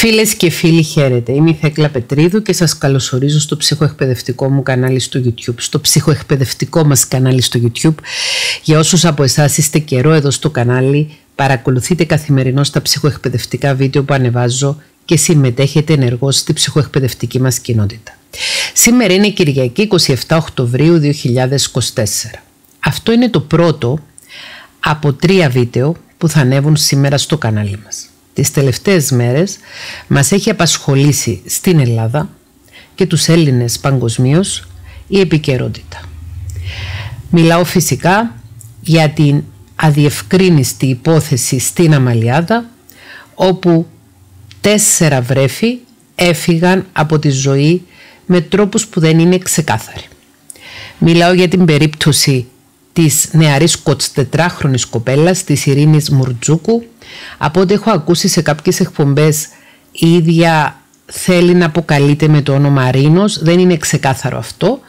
Φίλες και φίλοι χαίρετε, είμαι η Θέκλα Πετρίδου και σας καλωσορίζω στο ψυχοεκπαιδευτικό μου κανάλι στο YouTube, στο ψυχοεκπαιδευτικό μας κανάλι στο YouTube. Για όσους από εσάς είστε καιρό εδώ στο κανάλι, παρακολουθείτε καθημερινώς τα ψυχοεκπαιδευτικά βίντεο που ανεβάζω και συμμετέχετε ενεργώς στη ψυχοεκπαιδευτική μας κοινότητα. Σήμερα είναι Κυριακή 27 Οκτωβρίου 2024. Αυτό είναι το πρώτο από τρία βίντεο που θα ανέβουν σήμερα στο κανάλι μας τις τελευταίες μέρες μας έχει απασχολήσει στην Ελλάδα και τους Έλληνες παγκοσμίως η επικαιρότητα. Μιλάω φυσικά για την αδιευκρίνηστη υπόθεση στην Αμαλιάδα όπου τέσσερα βρέφη έφυγαν από τη ζωή με τρόπους που δεν είναι ξεκάθαροι. Μιλάω για την περίπτωση της νεαρής 24χρονης κοπέλας της Ειρήνης Μουρτζούκου από ό,τι έχω ακούσει σε κάποιες εκπομπές η ίδια θέλει να αποκαλείται με το όνομα Ρήνος, δεν είναι ξεκάθαρο αυτό.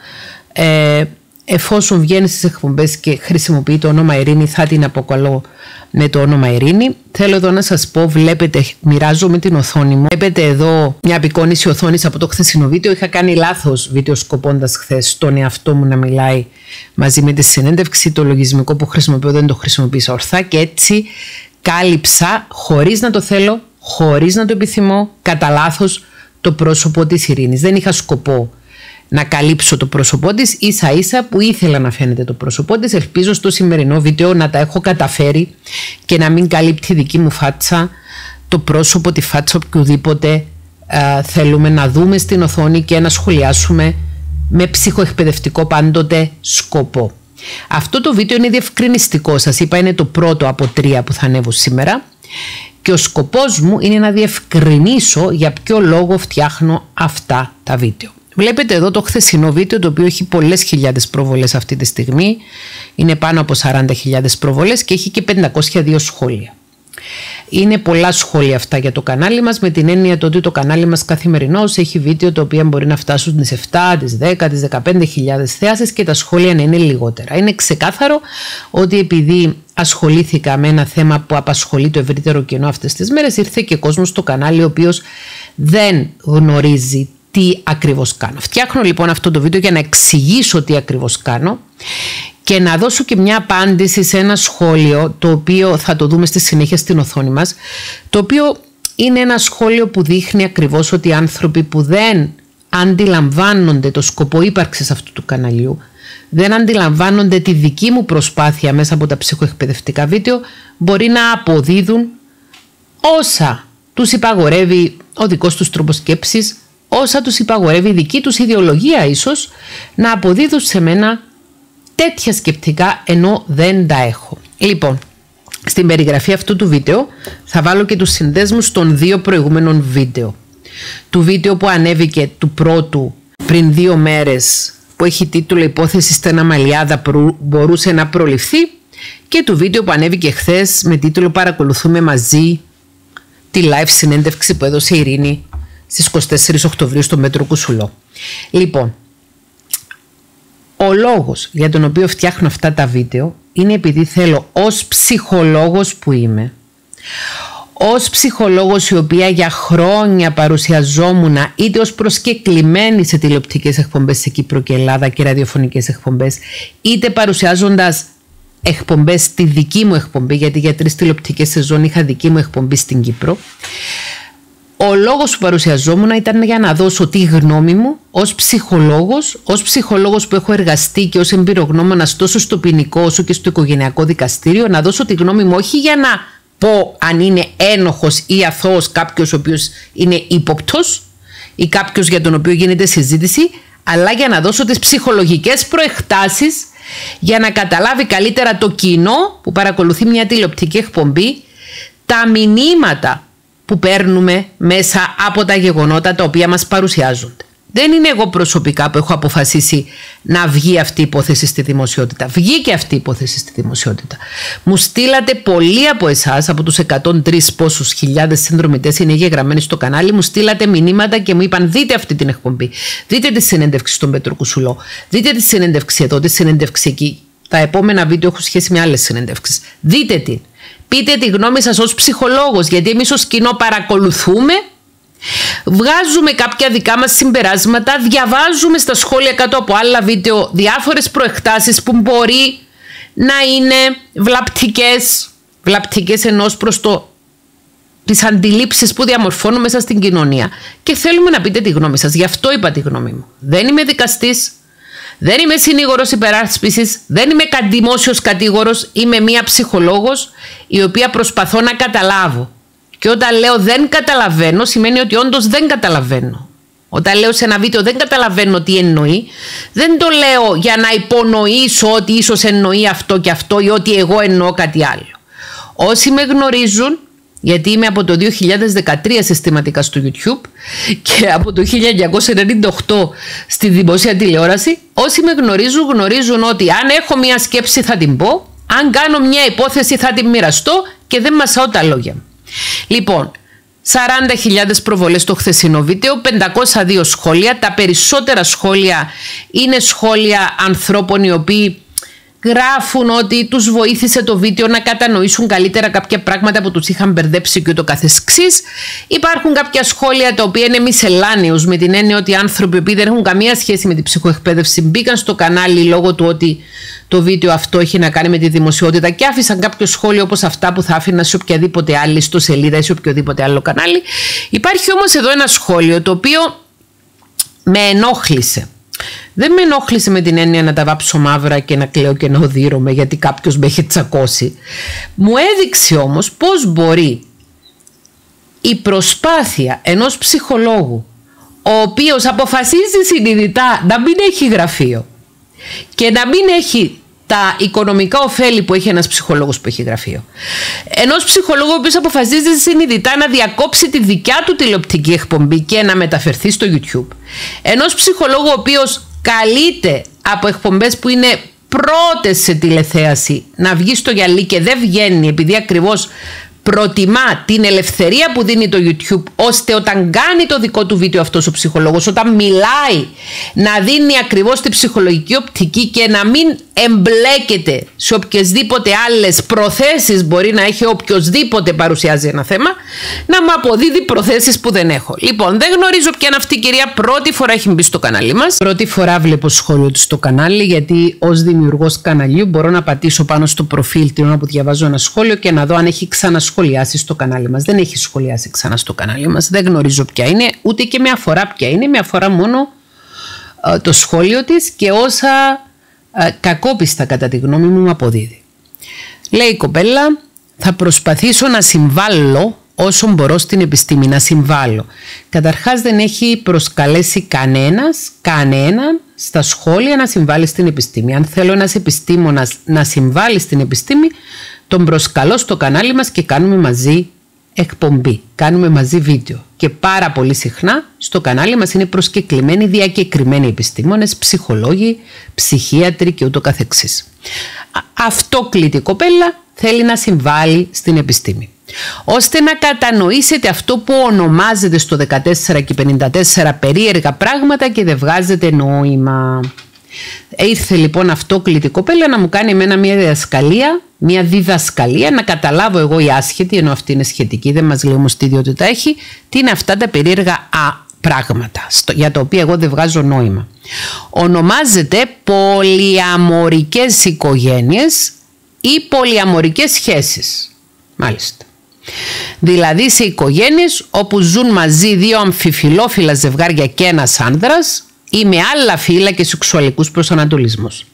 Ε, εφόσον βγαίνει στις εκπομπές και χρησιμοποιεί το όνομα Ειρήνη θα την αποκαλώ με το όνομα Ειρήνη. Θέλω εδώ να σας πω, βλέπετε, μοιράζομαι την οθόνη μου. Βλέπετε εδώ μια απεικόνηση οθόνης από το χθεσινό βίντεο. Είχα κάνει λάθος βίντεο σκοπώντας χθες τον εαυτό μου να μιλάει μαζί με τη συνέντευξη. Το λογισμικό που χρησιμοποιώ δεν το χρησιμοποίησα ορθά και έτσι κάλυψα χωρίς να το θέλω, χωρίς να το επιθυμώ, κατά λάθος το πρόσωπο της Ειρήνης. Δεν είχα σκοπό να καλύψω το πρόσωπό της ίσα ίσα που ήθελα να φαίνεται το πρόσωπό της ελπίζω στο σημερινό βίντεο να τα έχω καταφέρει και να μην καλύπτει δική μου φάτσα το πρόσωπο, τη φάτσα οποιοδήποτε ε, θέλουμε να δούμε στην οθόνη και να σχολιάσουμε με ψυχοεκπαιδευτικό πάντοτε σκοπό. Αυτό το βίντεο είναι διευκρινιστικό, σας είπα είναι το πρώτο από τρία που θα ανέβω σήμερα και ο σκοπός μου είναι να διευκρινίσω για ποιο λόγο φτιάχνω αυτά τα βίντεο. Βλέπετε εδώ το χθεσινό βίντεο το οποίο έχει πολλές χιλιάδες προβολές αυτή τη στιγμή. Είναι πάνω από 40.000 προβολές και έχει και 502 σχόλια. Είναι πολλά σχόλια αυτά για το κανάλι μας με την έννοια το ότι το κανάλι μας καθημερινώς έχει βίντεο το οποίο μπορεί να φτάσουν τις 7, τις 10, τις 15 χιλιάδες θέασεις και τα σχόλια να είναι λιγότερα. Είναι ξεκάθαρο ότι επειδή ασχολήθηκα με ένα θέμα που απασχολεί το ευρύτερο κοινό αυτές τις μέρες ήρθε και κόσμος στο κανάλι ο οποίος δεν γνωρίζει τι ακριβώς κάνω. Φτιάχνω λοιπόν αυτό το βίντεο για να εξηγήσω τι ακριβώς κάνω και να δώσω και μια απάντηση σε ένα σχόλιο το οποίο θα το δούμε στη συνέχεια στην οθόνη μας το οποίο είναι ένα σχόλιο που δείχνει ακριβώς ότι οι άνθρωποι που δεν αντιλαμβάνονται το σκοπό ύπαρξης αυτού του καναλιού δεν αντιλαμβάνονται τη δική μου προσπάθεια μέσα από τα ψυχοεκπαιδευτικά βίντεο μπορεί να αποδίδουν όσα τους υπαγορεύει ο δικός τους τρόπος σκέψης όσα τους υπαγορεύει η δική τους ιδεολογία ίσως να αποδίδουν σε μένα τέτοια σκεπτικά ενώ δεν τα έχω. Λοιπόν, στην περιγραφή αυτού του βίντεο θα βάλω και τους συνδέσμους των δύο προηγούμενων βίντεο. Του βίντεο που ανέβηκε του πρώτου πριν δύο μέρες που έχει τίτλο «Υπόθεση στενά μαλλιάδα μπορούσε να προληφθεί» και του βίντεο που ανέβηκε χθες με τίτλο «Παρακολουθούμε μαζί τη live συνέντευξη που έδωσε η Ειρήνη στις 24 Οκτωβρίου στο Μέτρο Κουσουλό». Λοιπόν, ο λόγος για τον οποίο φτιάχνω αυτά τα βίντεο είναι επειδή θέλω ως ψυχολόγος που είμαι, ως ψυχολόγος η οποία για χρόνια παρουσιαζόμουν είτε ως προσκεκλημένη σε τηλεοπτικές εκπομπές σε Κύπρο και Ελλάδα και ραδιοφωνικές εκπομπές, είτε παρουσιάζοντας εκπομπές στη δική μου εκπομπή, γιατί για τρεις τηλεοπτικές σεζόν είχα δική μου εκπομπή στην Κύπρο, ο λόγος που παρουσιαζόμουν ήταν για να δώσω τη γνώμη μου ως ψυχολόγος, ως ψυχολόγος που έχω εργαστεί και ως εμπειρογνώμονας τόσο στο ποινικό όσο και στο οικογενειακό δικαστήριο, να δώσω τη γνώμη μου όχι για να πω αν είναι ένοχος ή αθώος κάποιος ο οποίος είναι ύποπτος ή κάποιος για τον οποίο γίνεται συζήτηση, αλλά για να δώσω τις ψυχολογικές προεκτάσεις για να καταλάβει καλύτερα το κοινό που παρακολουθεί μια τηλεοπτική εκπομπή τα μηνύματα που παίρνουμε μέσα από τα γεγονότα τα οποία μας παρουσιάζονται. Δεν είναι εγώ προσωπικά που έχω αποφασίσει να βγει αυτή η υπόθεση στη δημοσιότητα. Βγήκε αυτή η υπόθεση στη δημοσιότητα. Μου στείλατε πολλοί από εσάς, από τους 103 πόσους χιλιάδες συνδρομητές είναι γεγραμμένοι στο κανάλι, μου στείλατε μηνύματα και μου είπαν: Δείτε αυτή την εκπομπή. Δείτε τη συνέντευξη στον Πέτρο Κουσουλό. Δείτε τη συνέντευξη εδώ, τη συνέντευξη εκεί. Τα επόμενα βίντεο έχω σχέση με άλλες συνέντευξεις. Δείτε την. Πείτε τη γνώμη σας ως ψυχολόγος, γιατί εμείς ως κοινό παρακολουθούμε βγάζουμε κάποια δικά μας συμπεράσματα, διαβάζουμε στα σχόλια κάτω από άλλα βίντεο διάφορες προεκτάσεις που μπορεί να είναι βλαπτικές, βλαπτικές ενός προς το τις αντιλήψεις που διαμορφώνουν μέσα στην κοινωνία. Και θέλουμε να πείτε τη γνώμη σας. Γι' αυτό είπα τη γνώμη μου. Δεν είμαι δικαστής, δεν είμαι συνήγορος υπεράσπισης, δεν είμαι δημόσιος κατήγορος. Είμαι μία ψυχολόγος η οποία προσπαθώ να καταλάβω. Και όταν λέω δεν καταλαβαίνω, σημαίνει ότι όντως δεν καταλαβαίνω. Όταν λέω σε ένα βίντεο δεν καταλαβαίνω τι εννοεί, δεν το λέω για να υπονοήσω ότι ίσως εννοεί αυτό και αυτό ή ότι εγώ εννοώ κάτι άλλο. Όσοι με γνωρίζουν γιατί είμαι από το 2013 συστηματικά στο YouTube και από το 1998 στη δημόσια τηλεόραση. Όσοι με γνωρίζουν γνωρίζουν ότι αν έχω μια σκέψη θα την πω, αν κάνω μια υπόθεση θα την μοιραστώ και δεν μασάω τα λόγια Λοιπόν, 40.000 προβολές στο χθεσινό βίντεο, 502 σχόλια. Τα περισσότερα σχόλια είναι σχόλια ανθρώπων οι οποίοι γράφουν ότι τους βοήθησε το βίντεο να κατανοήσουν καλύτερα κάποια πράγματα που τους είχαν μπερδέψει και ούτω καθεξής. Υπάρχουν κάποια σχόλια τα οποία είναι μισελάνιος με την έννοια ότι οι άνθρωποι που δεν έχουν καμία σχέση με την ψυχοεκπαίδευση μπήκαν στο κανάλι λόγω του ότι το βίντεο αυτό έχει να κάνει με τη δημοσιότητα και άφησαν κάποιο σχόλιο όπως αυτά που θα άφηνα σε οποιαδήποτε άλλη στο σελίδα ή σε οποιοδήποτε άλλο κανάλι. Υπάρχει όμως εδώ ένα σχόλιο το οποίο με ενόχλησε. Δεν με ενόχλησε με την έννοια να τα βάψω μαύρα και να κλαίω και να οδύρωμαι γιατί κάποιος με έχει τσακώσει. Μου έδειξε όμως πώς μπορεί η προσπάθεια ενός ψυχολόγου ο οποίος αποφασίζει συνειδητά να μην έχει γραφείο και να μην έχει τα οικονομικά ωφέλη που έχει ένας ψυχολόγος που έχει γραφείο. Ενός ψυχολόγου ο οποίος αποφασίζει συνειδητά να διακόψει τη δικιά του τηλεοπτική εκπομπή και να μεταφερθεί στο YouTube. Ενός ψυχολόγου ο οποίος καλείται από εκπομπές που είναι πρώτες σε τηλεθέαση να βγει στο γυαλί και δεν βγαίνει επειδή ακριβώς προτιμά την ελευθερία που δίνει το YouTube ώστε όταν κάνει το δικό του βίντεο αυτός ο ψυχολόγος, όταν μιλάει να δίνει ακριβώς την ψυχολογική οπτική και να μην εμπλέκεται σε οποιασδήποτε άλλες προθέσεις μπορεί να έχει οποιοδήποτε παρουσιάζει ένα θέμα, να μου αποδίδει προθέσεις που δεν έχω. Λοιπόν, δεν γνωρίζω ποια είναι αυτή η κυρία, πρώτη φορά έχει μπει στο κανάλι μας. Πρώτη φορά βλέπω σχόλιο του στο κανάλι γιατί ως δημιουργός καναλιού μπορώ να πατήσω πάνω στο προφίλ την ώρα που διαβάζω ένα σχόλιο και να δω αν έχει ξανασχολιάσει στο κανάλι μας. Δεν έχει σχολιάσει ξανά στο κανάλι μας, δεν γνωρίζω ποια είναι, ούτε και με αφορά ποια είναι, με αφορά μόνο ε, το σχόλιο της και όσα ε, κακόπιστα κατά τη γνώμη μου αποδίδει. Λέει η κοπέλα, θα προσπαθήσω να συμβάλλω όσο μπορώ στην επιστήμη, να συμβάλλω. Καταρχάς δεν έχει προσκαλέσει κανένας, κανέναν στα σχόλια να συμβάλλει στην επιστήμη. Αν θέλω ένας επιστήμονας να συμβάλλει στην επιστήμη, τον προσκαλώ στο κανάλι μας και κάνουμε μαζί εκπομπή. Κάνουμε μαζί βίντεο. Και πάρα πολύ συχνά στο κανάλι μας είναι προσκεκλημένοι διακεκριμένοι επιστήμονες, ψυχολόγοι, ψυχίατροι και ούτω καθεξής. Αυτό κλείτη η κοπέλα θέλει να συμβάλλει στην επιστήμη. Ώστε να κατανοήσετε αυτό που ονομάζεται στο 14 και 54 περίεργα πράγματα και δεν βγάζετε νόημα. Ήρθε λοιπόν αυτό κλητή κοπέλα να μου κάνει εμένα μια διδασκαλία, μια διδασκαλία να καταλάβω εγώ η άσχετη, ενώ αυτή είναι σχετική, δεν μας λέει όμως τι ιδιότητα έχει, τι είναι αυτά τα περίεργα α, πράγματα για τα οποία εγώ δεν βγάζω νόημα. Ονομάζεται πολυαμορικές οικογένειες ή πολυαμορικές σχέσεις. Μάλιστα. Δηλαδή σε οικογένειες όπου ζουν μαζί δύο αμφιφιλόφιλα ζευγάρια και ένας άνδρας ή με άλλα φύλλα και σεξουαλικούς προσανατολισμούς.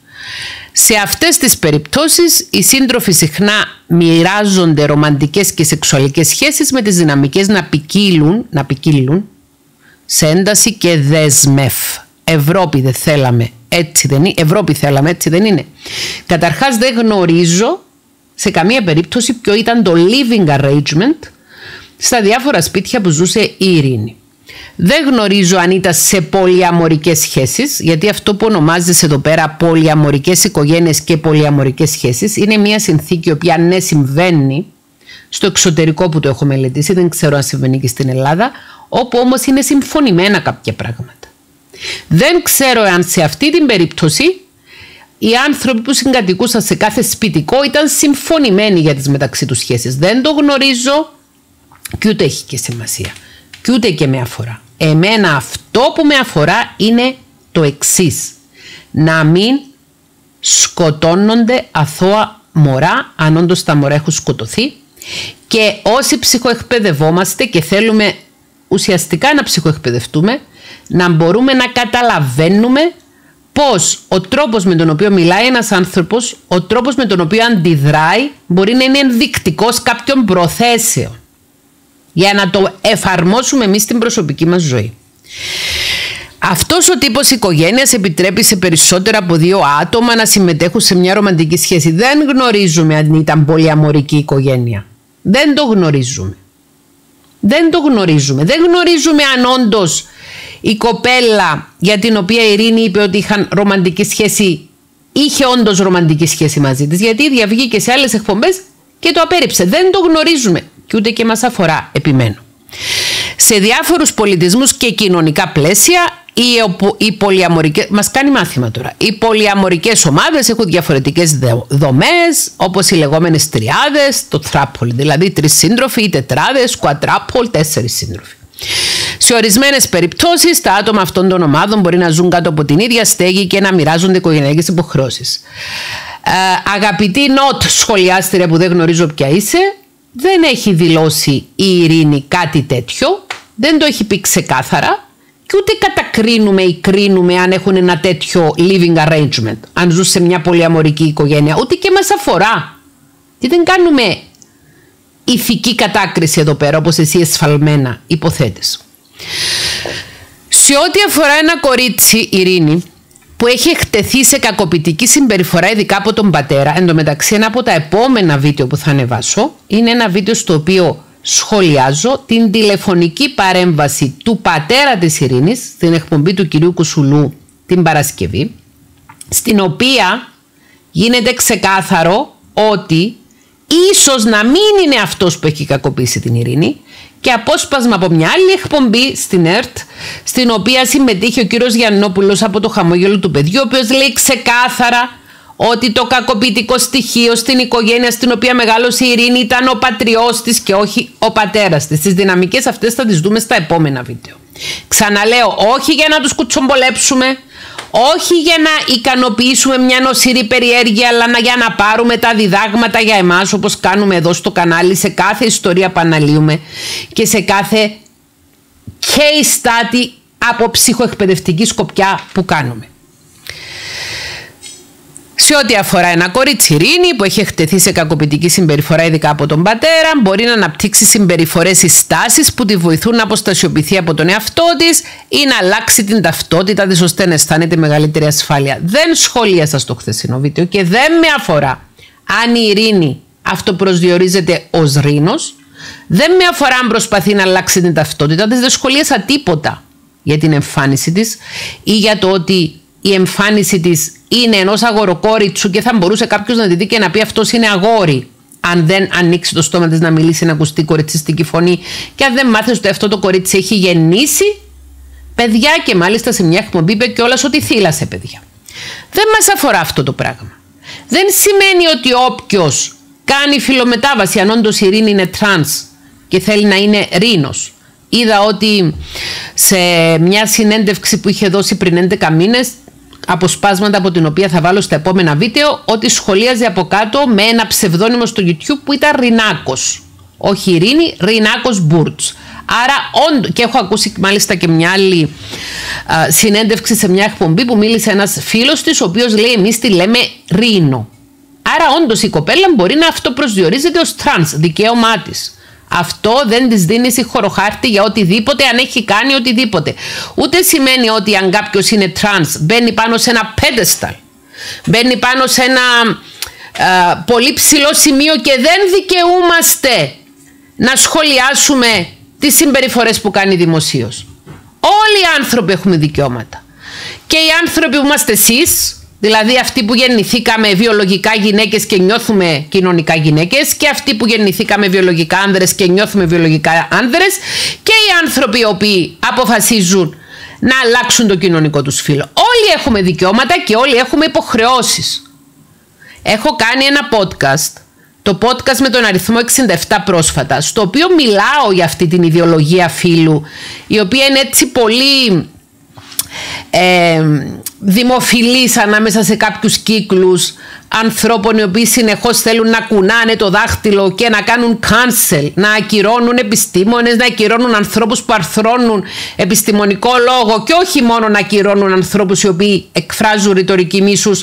Σε αυτές τις περιπτώσεις οι σύντροφοι συχνά μοιράζονται ρομαντικές και σεξουαλικές σχέσεις με τις δυναμικές να ποικίλουν, να ποικίλουν σε ένταση και δεσμεύ. Ευρώπη δεν θέλαμε, έτσι δεν είναι. Ευρώπη θέλαμε, έτσι δεν είναι. Καταρχάς δεν γνωρίζω σε καμία περίπτωση ποιο ήταν το living arrangement στα διάφορα σπίτια που ζούσε η Ειρήνη. Δεν γνωρίζω αν ήταν σε πολυαμορικές σχέσεις, γιατί αυτό που ονομάζεται εδώ πέρα πολυαμορικές οικογένειες και πολυαμορικές σχέσεις είναι μια συνθήκη η οποία ναι συμβαίνει στο εξωτερικό που το έχω μελετήσει, δεν ξέρω αν συμβαίνει και στην Ελλάδα, όπου όμως είναι συμφωνημένα κάποια πράγματα. Δεν ξέρω αν σε αυτή την περίπτωση οι άνθρωποι που συγκατοικούσαν σε κάθε σπιτικό ήταν συμφωνημένοι για τις μεταξύ τους σχέσεις. Δεν το γνωρίζω και ούτε έχει και σημασία. Και ούτε και με αφορά. Εμένα αυτό που με αφορά είναι το εξής. Να μην σκοτώνονται αθώα μωρά, αν όντως τα μωρά έχουν σκοτωθεί και όσοι ψυχοεκπαιδευόμαστε και θέλουμε ουσιαστικά να ψυχοεκπαιδευτούμε, να μπορούμε να καταλαβαίνουμε πώς ο τρόπος με τον οποίο μιλάει ένας άνθρωπος, ο τρόπος με τον οποίο αντιδράει μπορεί να είναι ενδεικτικός κάποιων προθέσεων για να το εφαρμόσουμε εμείς στην προσωπική μας ζωή. Αυτός ο τύπος οικογένειας επιτρέπει σε περισσότερα από δύο άτομα να συμμετέχουν σε μια ρομαντική σχέση. Δεν γνωρίζουμε αν ήταν πολυαμορική οικογένεια. Δεν το γνωρίζουμε. Δεν το γνωρίζουμε. Δεν γνωρίζουμε αν όντως η κοπέλα για την οποία η Ειρήνη είπε ότι είχαν ρομαντική σχέση είχε όντως ρομαντική σχέση μαζί της. Γιατί η ίδια βγήκε σε άλλες εκπομπές και το απέρριψε. Δεν το γνωρίζουμε και ούτε και μας αφορά επιμένω. Σε διάφορους πολιτισμούς και κοινωνικά πλαίσια οι, οι πολυαμορικές, μας κάνει μάθημα τώρα, οι πολυαμορικές ομάδες έχουν διαφορετικές δομές όπως οι λεγόμενες τριάδες, το τράπολ, δηλαδή τρεις σύντροφοι, οι τετράδες, κουατράπολ, τέσσερις σύντροφοι. Σε ορισμένες περιπτώσεις, τα άτομα αυτών των ομάδων μπορεί να ζουν κάτω από την ίδια στέγη και να μοιράζονται οικογενειακές υποχρεώσεις. Ε, αγαπητή Νότ, σχολιάστρια που δεν γνωρίζω ποια είσαι, δεν έχει δηλώσει η Ειρήνη κάτι τέτοιο, δεν το έχει πει ξεκάθαρα και ούτε κατακρίνουμε ή κρίνουμε αν έχουν ένα τέτοιο living arrangement, αν ζουν σε μια πολυαμορική οικογένεια, ούτε και μας αφορά. Και δεν κάνουμε ηθική κατάκριση εδώ πέρα, όπως εσύ εσφαλμένα υποθέτεις. Σε ό,τι αφορά ένα κορίτσι, Ειρήνη, που έχει εκτεθεί σε κακοποιητική συμπεριφορά, ειδικά από τον πατέρα. Εν τω μεταξύ, ένα από τα επόμενα βίντεο που θα ανεβάσω είναι ένα βίντεο στο οποίο σχολιάζω την τηλεφωνική παρέμβαση του πατέρα της Ειρήνης στην εκπομπή του κυρίου Κουσουλού την Παρασκευή στην οποία γίνεται ξεκάθαρο ότι ίσως να μην είναι αυτός που έχει κακοποιήσει την Ειρήνη και απόσπασμα από μια άλλη εκπομπή στην ΕΡΤ, στην οποία συμμετείχε ο κύριος Γιαννόπουλος από το χαμόγελο του παιδιού, ο οποίος λέει ξεκάθαρα ότι το κακοποιητικό στοιχείο στην οικογένεια στην οποία μεγάλωσε η Ειρήνη ήταν ο πατριός της και όχι ο πατέρας της. Τις δυναμικές αυτές θα τις δούμε στα επόμενα βίντεο. Ξαναλέω, όχι για να τους κουτσομπολέψουμε, όχι για να ικανοποιήσουμε μια νοσηρή περιέργεια αλλά για να πάρουμε τα διδάγματα για εμάς όπως κάνουμε εδώ στο κανάλι σε κάθε ιστορία που αναλύουμε και σε κάθε case study από ψυχοεκπαιδευτική σκοπιά που κάνουμε. Σε ό,τι αφορά ένα κορίτσι ειρήνη που έχει εκτεθεί σε κακοποιητική συμπεριφορά, ειδικά από τον πατέρα, μπορεί να αναπτύξει συμπεριφορές ή στάσεις που τη βοηθούν να αποστασιοποιηθεί από τον εαυτό της ή να αλλάξει την ταυτότητα της ώστε να αισθάνεται μεγαλύτερη ασφάλεια. Δεν σχολίασα στο χθεσινό βίντεο και δεν με αφορά αν η ειρήνη αυτοπροσδιορίζεται ως ρήνος. Δεν με αφορά αν προσπαθεί να αλλάξει την ταυτότητα της. Δεν σχολίασα τίποτα για την εμφάνιση της ή για το ότι η εμφάνιση της είναι ενός αγοροκόριτσου και θα μπορούσε κάποιος να τη δει και να πει αυτός είναι αγόρι αν δεν ανοίξει το στόμα της να μιλήσει να ακουστεί κοριτσιστική φωνή και αν δεν μάθεις ότι αυτό το κορίτσι έχει γεννήσει παιδιά και μάλιστα σε μια εκπομπή είπε κιόλας ότι θύλασε παιδιά. Δεν μας αφορά αυτό το πράγμα. Δεν σημαίνει ότι όποιος κάνει φυλομετάβαση αν όντως η Ειρήνη είναι τρανς και θέλει να είναι Ρίνος είδα ότι σε μια συνέντευξη που είχε δώσει πριν 11 μήνες αποσπάσματα από την οποία θα βάλω στα επόμενα βίντεο ότι σχολίαζε από κάτω με ένα ψευδόνυμο στο YouTube που ήταν Ρινάκος. Όχι Ειρήνη, Ρινάκος Μπούρτς. Άρα, και έχω ακούσει μάλιστα και μια άλλη συνέντευξη σε μια εκπομπή που μίλησε ένας φίλος της, ο οποίος λέει εμείς τη λέμε Ρίνο. Άρα όντως η κοπέλα μπορεί να αυτοπροσδιορίζεται ως τρανς, δικαίωμά της. Αυτό δεν της δίνει συγχωροχάρτη για οτιδήποτε, αν έχει κάνει οτιδήποτε. Ούτε σημαίνει ότι αν κάποιος είναι τρανς μπαίνει πάνω σε ένα pedestal, μπαίνει πάνω σε ένα πολύ ψηλό σημείο και δεν δικαιούμαστε να σχολιάσουμε τις συμπεριφορές που κάνει δημοσίως. Όλοι οι άνθρωποι έχουμε δικαιώματα. Και οι άνθρωποι που είμαστε εσείς, Δηλαδή αυτοί που γεννηθήκαμε βιολογικά γυναίκες και νιώθουμε κοινωνικά γυναίκες και αυτοί που γεννηθήκαμε βιολογικά άνδρες και νιώθουμε βιολογικά άνδρες και οι άνθρωποι οι οποίοι αποφασίζουν να αλλάξουν το κοινωνικό τους φύλλο. Όλοι έχουμε δικαιώματα και όλοι έχουμε υποχρεώσεις. Έχω κάνει ένα podcast το podcast με τον αριθμό 67 πρόσφατα, στο οποίο μιλάω για αυτή την ιδεολογία φίλου, η οποία είναι έτσι πολύ ε, δημοφιλής ανάμεσα σε κάποιους κύκλους ανθρώπων οι οποίοι συνεχώς θέλουν να κουνάνε το δάχτυλο και να κάνουν cancel, να ακυρώνουν επιστήμονες, να ακυρώνουν ανθρώπους που αρθρώνουν επιστημονικό λόγο και όχι μόνο να ακυρώνουν ανθρώπους οι οποίοι εκφράζουν ρητορική μίσους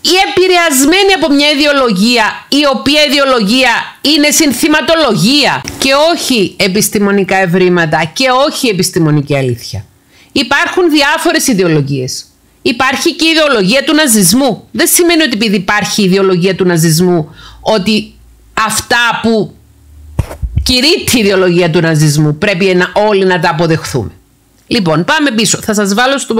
ή επηρεασμένοι από μια ιδεολογία η οποία ιδεολογία είναι συνθηματολογία και όχι επιστημονικά ευρήματα και όχι επιστημονική αλήθεια. Υπάρχουν διάφορες ιδεολογίες. Υπάρχει και η ιδεολογία του ναζισμού. Δεν σημαίνει ότι επειδή υπάρχει η ιδεολογία του ναζισμού ότι αυτά που κηρύττει η ιδεολογία του ναζισμού πρέπει να, όλοι να τα αποδεχθούμε. Λοιπόν, πάμε πίσω. Θα σας βάλω στο,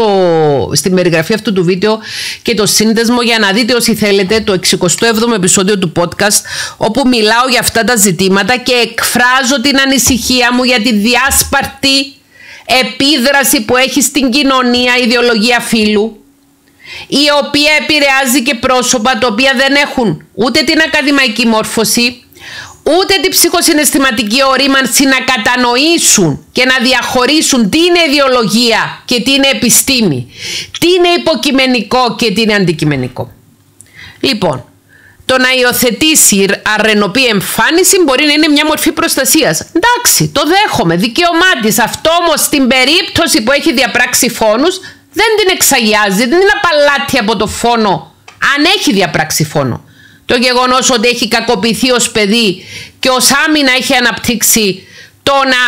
στην περιγραφή αυτού του βίντεο και το σύνδεσμο για να δείτε όσοι θέλετε το 67ο επεισόδιο του podcast όπου μιλάω για αυτά τα ζητήματα και εκφράζω την ανησυχία μου για τη διάσπαρτη επίδραση που έχει στην κοινωνία η ιδεολογία φύλου η οποία επηρεάζει και πρόσωπα τα οποία δεν έχουν ούτε την ακαδημαϊκή μόρφωση ούτε την ψυχοσυναισθηματική ορίμανση να κατανοήσουν και να διαχωρίσουν τι είναι ιδεολογία και τι είναι επιστήμη, τι είναι υποκειμενικό και τι είναι αντικειμενικό. Λοιπόν, το να υιοθετήσει αρενοπή εμφάνιση μπορεί να είναι μια μορφή προστασίας. Εντάξει, το δέχομαι, δικαίωμά της. Αυτό όμως στην περίπτωση που έχει διαπράξει φόνους δεν την εξαγιάζει, δεν είναι απαλάτη από το φόνο, αν έχει διαπράξει φόνο. Το γεγονός ότι έχει κακοποιηθεί ως παιδί και ως άμυνα έχει αναπτύξει το να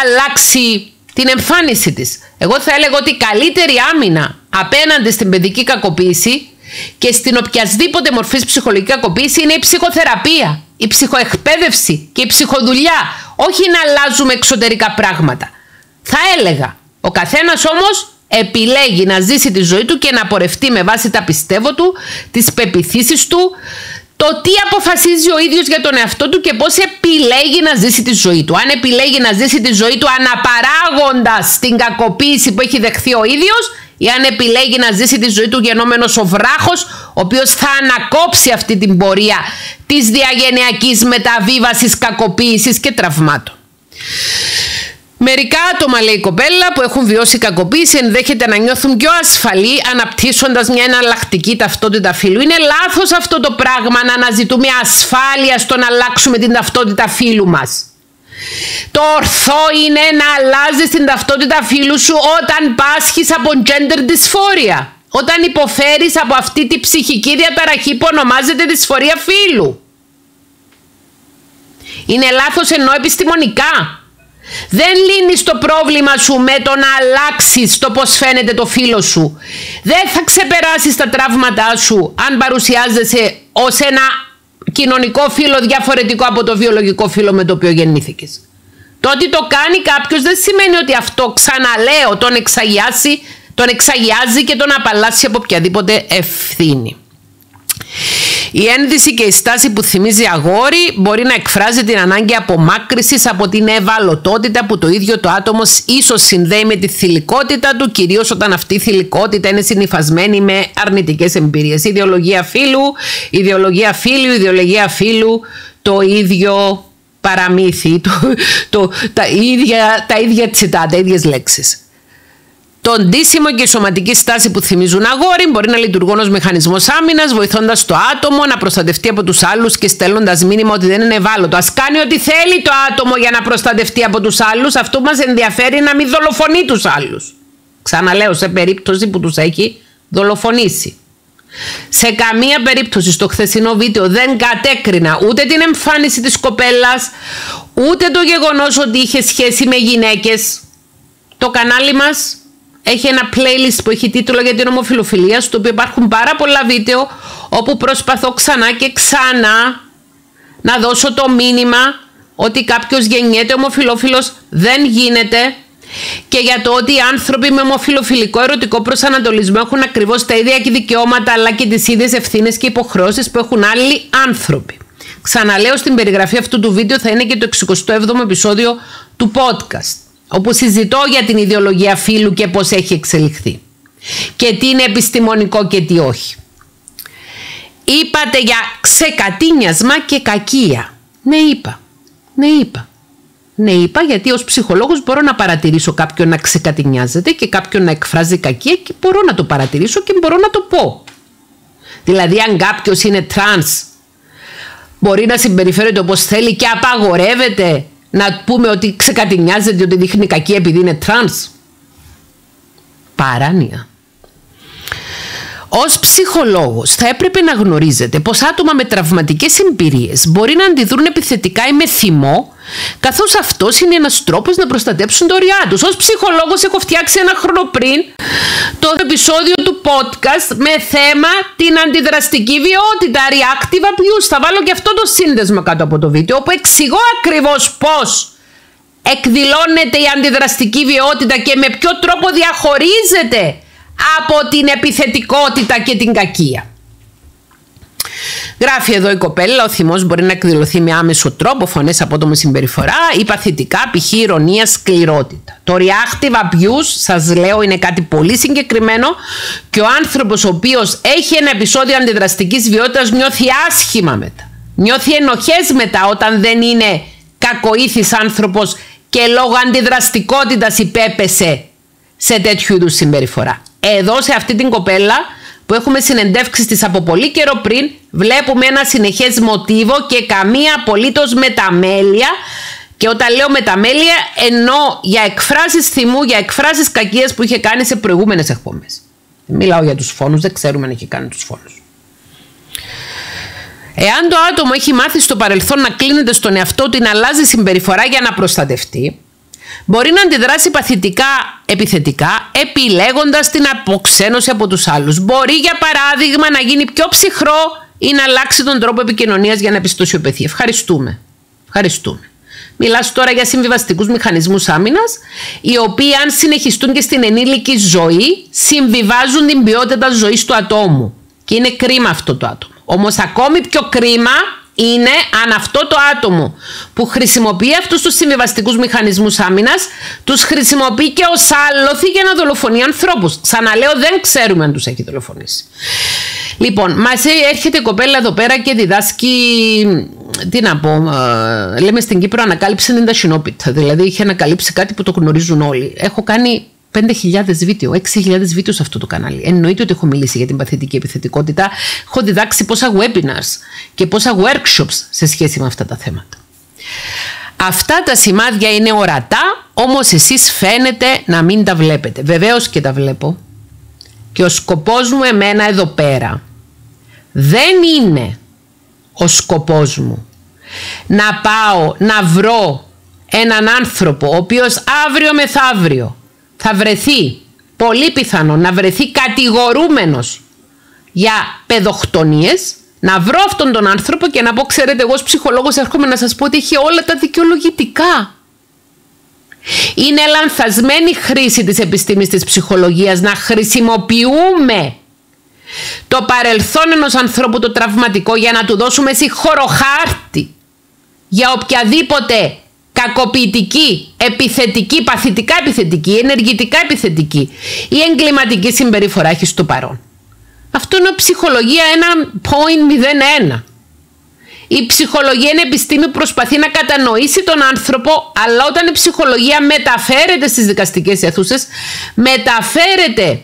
αλλάξει την εμφάνιση της. Εγώ θα έλεγα ότι η καλύτερη άμυνα απέναντι στην παιδική κακοποίηση και στην οποιασδήποτε μορφής ψυχολογική κακοποίηση είναι η ψυχοθεραπεία, η ψυχοεκπαίδευση και η ψυχοδουλειά. Όχι να αλλάζουμε εξωτερικά πράγματα. Θα έλεγα, ο καθένας όμως επιλέγει να ζήσει τη ζωή του και να πορευτεί με βάση τα πιστεύω του, τις πεπιθήσεις του, το τι αποφασίζει ο ίδιος για τον εαυτό του και πώς επιλέγει να ζήσει τη ζωή του. Αν επιλέγει να ζήσει τη ζωή του αναπαράγοντας την κακοποίηση που έχει δεχθεί ο ίδιος ή αν επιλέγει να ζήσει τη ζωή του γενόμενος ο βράχος ο οποίος θα ανακόψει αυτή την πορεία της διαγενειακής μεταβίβασης κακοποίησης και τραυμάτων. Μερικά άτομα, λέει η κοπέλα, που έχουν βιώσει κακοποίηση ενδέχεται να νιώθουν πιο ασφαλή αναπτύσσοντας μια εναλλακτική ταυτότητα φύλου. Είναι λάθος αυτό το πράγμα να αναζητούμε ασφάλεια στο να αλλάξουμε την ταυτότητα φύλου μας. Το ορθό είναι να αλλάζεις την ταυτότητα φίλου σου όταν πάσχεις από gender dysphoria. Όταν υποφέρεις από αυτή τη ψυχική διαταραχή που ονομάζεται δυσφορία φύλου. Είναι λάθος ενώ επιστημονικά. Δεν λύνεις το πρόβλημα σου με το να αλλάξεις το πώς φαίνεται το φίλο σου. Δεν θα ξεπεράσεις τα τραύματά σου αν παρουσιάζεσαι ως ένα κοινωνικό φύλλο διαφορετικό από το βιολογικό φύλλο με το οποίο γεννήθηκες. Το ότι το κάνει κάποιος δεν σημαίνει ότι αυτό ξαναλέω τον εξαγιάσει, τον εξαγιάζει και τον απαλλάσσει από οποιαδήποτε ευθύνη. Η ένδυση και η στάση που θυμίζει αγόρι μπορεί να εκφράζει την ανάγκη απομάκρυσης από την ευαλωτότητα που το ίδιο το άτομο ίσως συνδέει με τη θηλυκότητα του, κυρίως όταν αυτή η θηλυκότητα είναι συνυφασμένη με αρνητικές εμπειρίες. Ιδεολογία φύλου, ιδεολογία φύλου, ιδεολογία φύλου, το ίδιο παραμύθι, το, το, τα, ίδια, τα ίδια τσιτά, τα ίδιες λέξεις. Το ντύσιμο και η σωματική στάση που θυμίζουν αγόρι μπορεί να λειτουργούν ως μηχανισμός άμυνας, βοηθώντας το άτομο να προστατευτεί από τους άλλους και στέλνοντας μήνυμα ότι δεν είναι ευάλωτο. Α κάνει ό,τι θέλει το άτομο για να προστατευτεί από τους άλλους. Αυτό μας ενδιαφέρει να μην δολοφονεί τους άλλους. Ξαναλέω, σε περίπτωση που τους έχει δολοφονήσει. Σε καμία περίπτωση στο χθεσινό βίντεο δεν κατέκρινα ούτε την εμφάνιση της κοπέλας, ούτε το γεγονός ότι είχε σχέση με γυναίκες. Το κανάλι μας έχει ένα playlist που έχει τίτλο για την ομοφιλοφιλία, στο οποίο υπάρχουν πάρα πολλά βίντεο όπου προσπαθώ ξανά και ξανά να δώσω το μήνυμα ότι κάποιος γεννιέται ομοφιλόφιλος δεν γίνεται και για το ότι οι άνθρωποι με ομοφιλοφιλικό ερωτικό προσανατολισμό έχουν ακριβώς τα ίδια και δικαιώματα αλλά και τις ίδιες ευθύνες και υποχρεώσεις που έχουν άλλοι άνθρωποι. Ξαναλέω στην περιγραφή αυτού του βίντεο θα είναι και το 67ο επεισόδιο του podcast όπου συζητώ για την ιδεολογία φύλου και πώς έχει εξελιχθεί και τι είναι επιστημονικό και τι όχι. Είπατε για ξεκατίνιασμα και κακία. Ναι είπα. Ναι είπα. Ναι είπα γιατί ως ψυχολόγος μπορώ να παρατηρήσω κάποιον να ξεκατινιάζεται και κάποιον να εκφράζει κακία και μπορώ να το παρατηρήσω και μπορώ να το πω. Δηλαδή αν κάποιος είναι τρανς μπορεί να συμπεριφέρεται όπως θέλει και απαγορεύεται να πούμε ότι ξεκατινιάζεται ότι δείχνει κακία επειδή είναι τρανς. Παράνοια. Ως ψυχολόγος, θα έπρεπε να γνωρίζετε πως άτομα με τραυματικές εμπειρίες μπορεί να αντιδρούν επιθετικά ή με θυμό, καθώς αυτός είναι ένας τρόπος να προστατέψουν τα όριά τους. Ως ψυχολόγος, έχω φτιάξει ένα χρόνο πριν το επεισόδιο του podcast με θέμα την αντιδραστική βιότητα, reactive abuse. Θα βάλω και αυτό το σύνδεσμο κάτω από το βίντεο, όπου εξηγώ ακριβώς πώς εκδηλώνεται η αντιδραστική βιότητα και με ποιο τρόπο διαχωρίζεται από την επιθετικότητα και την κακία. Γράφει εδώ η κοπέλα, ο θυμός μπορεί να εκδηλωθεί με άμεσο τρόπο, φωνές απότομη συμπεριφορά ή παθητικά, π.χ. ηρωνία, σκληρότητα. Το reactive abuse, σας λέω, είναι κάτι πολύ συγκεκριμένο και ο άνθρωπος ο οποίος έχει ένα επεισόδιο αντιδραστικής βιότητας νιώθει άσχημα μετά. Νιώθει ενοχές μετά όταν δεν είναι κακοήθης άνθρωπος και λόγω αντιδραστικότητας υπέπεσε σε τέτοιου είδους συμπεριφορά. Εδώ σε αυτή την κοπέλα που έχουμε συνεντεύξεις της από πολύ καιρό πριν βλέπουμε ένα συνεχές μοτίβο και καμία απολύτως μεταμέλεια και όταν λέω μεταμέλεια εννοώ για εκφράσεις θυμού, για εκφράσεις κακίας που είχε κάνει σε προηγούμενες εκπομπές. Μιλάω για τους φόνους, δεν ξέρουμε αν έχει κάνει τους φόνους. Εάν το άτομο έχει μάθει στο παρελθόν να κλείνεται στον εαυτό του να αλλάζει συμπεριφορά για να προστατευτεί, Μπορεί να αντιδράσει παθητικά επιθετικά επιλέγοντας την αποξένωση από τους άλλους. Μπορεί για παράδειγμα να γίνει πιο ψυχρό ή να αλλάξει τον τρόπο επικοινωνίας για να επιστοσιοποιηθεί. Ευχαριστούμε. Ευχαριστούμε. Μιλάς τώρα για συμβιβαστικούς μηχανισμούς άμυνας, οι οποίοι αν συνεχιστούν και στην ενήλικη ζωή, συμβιβάζουν την ποιότητα ζωής του ατόμου. Και είναι κρίμα αυτό το άτομο. Όμως ακόμη πιο κρίμα είναι αν αυτό το άτομο που χρησιμοποιεί αυτούς τους συμβιβαστικούς μηχανισμούς άμυνας, τους χρησιμοποιεί και ως άλοθη για να δολοφονεί ανθρώπους. Ξαναλέω, δεν ξέρουμε αν τους έχει δολοφονήσει. Λοιπόν, μα έρχεται η κοπέλα εδώ πέρα και διδάσκει. Τι να πω, ε, λέμε στην Κύπρο ανακάλυψε την ταχυνόπιτα. Δηλαδή είχε ανακαλύψει κάτι που το γνωρίζουν όλοι. Έχω κάνει 5.000 βίντεο, 6.000 βίντεο σε αυτό το κανάλι. Εννοείται ότι έχω μιλήσει για την παθητική επιθετικότητα. Έχω διδάξει πόσα webinars και πόσα workshops σε σχέση με αυτά τα θέματα. Αυτά τα σημάδια είναι ορατά, όμως εσείς φαίνεται να μην τα βλέπετε. Βεβαίως και τα βλέπω. Και ο σκοπός μου εμένα εδώ πέρα δεν είναι ο σκοπός μου να πάω να βρω έναν άνθρωπο ο οποίος αύριο μεθαύριο θα βρεθεί πολύ πιθανό να βρεθεί κατηγορούμενος για παιδοκτονίες να βρω αυτόν τον άνθρωπο και να πω ξέρετε εγώ ως ψυχολόγος έρχομαι να σας πω ότι έχει όλα τα δικαιολογητικά. Είναι λανθασμένη χρήση της επιστήμης της ψυχολογίας να χρησιμοποιούμε το παρελθόν ενός ανθρώπου το τραυματικό για να του δώσουμε συγχωροχάρτη για οποιαδήποτε κακοποιητική, επιθετική, παθητικά επιθετική, ενεργητικά επιθετική ή εγκληματική συμπεριφορά έχει στο παρόν. Αυτό είναι ψυχολογία 1.01. Η ψυχολογία είναι επιστήμη που προσπαθεί να κατανοήσει τον άνθρωπο, αλλά όταν η ψυχολογία μεταφέρεται στις δικαστικές αιθούσες, μεταφέρεται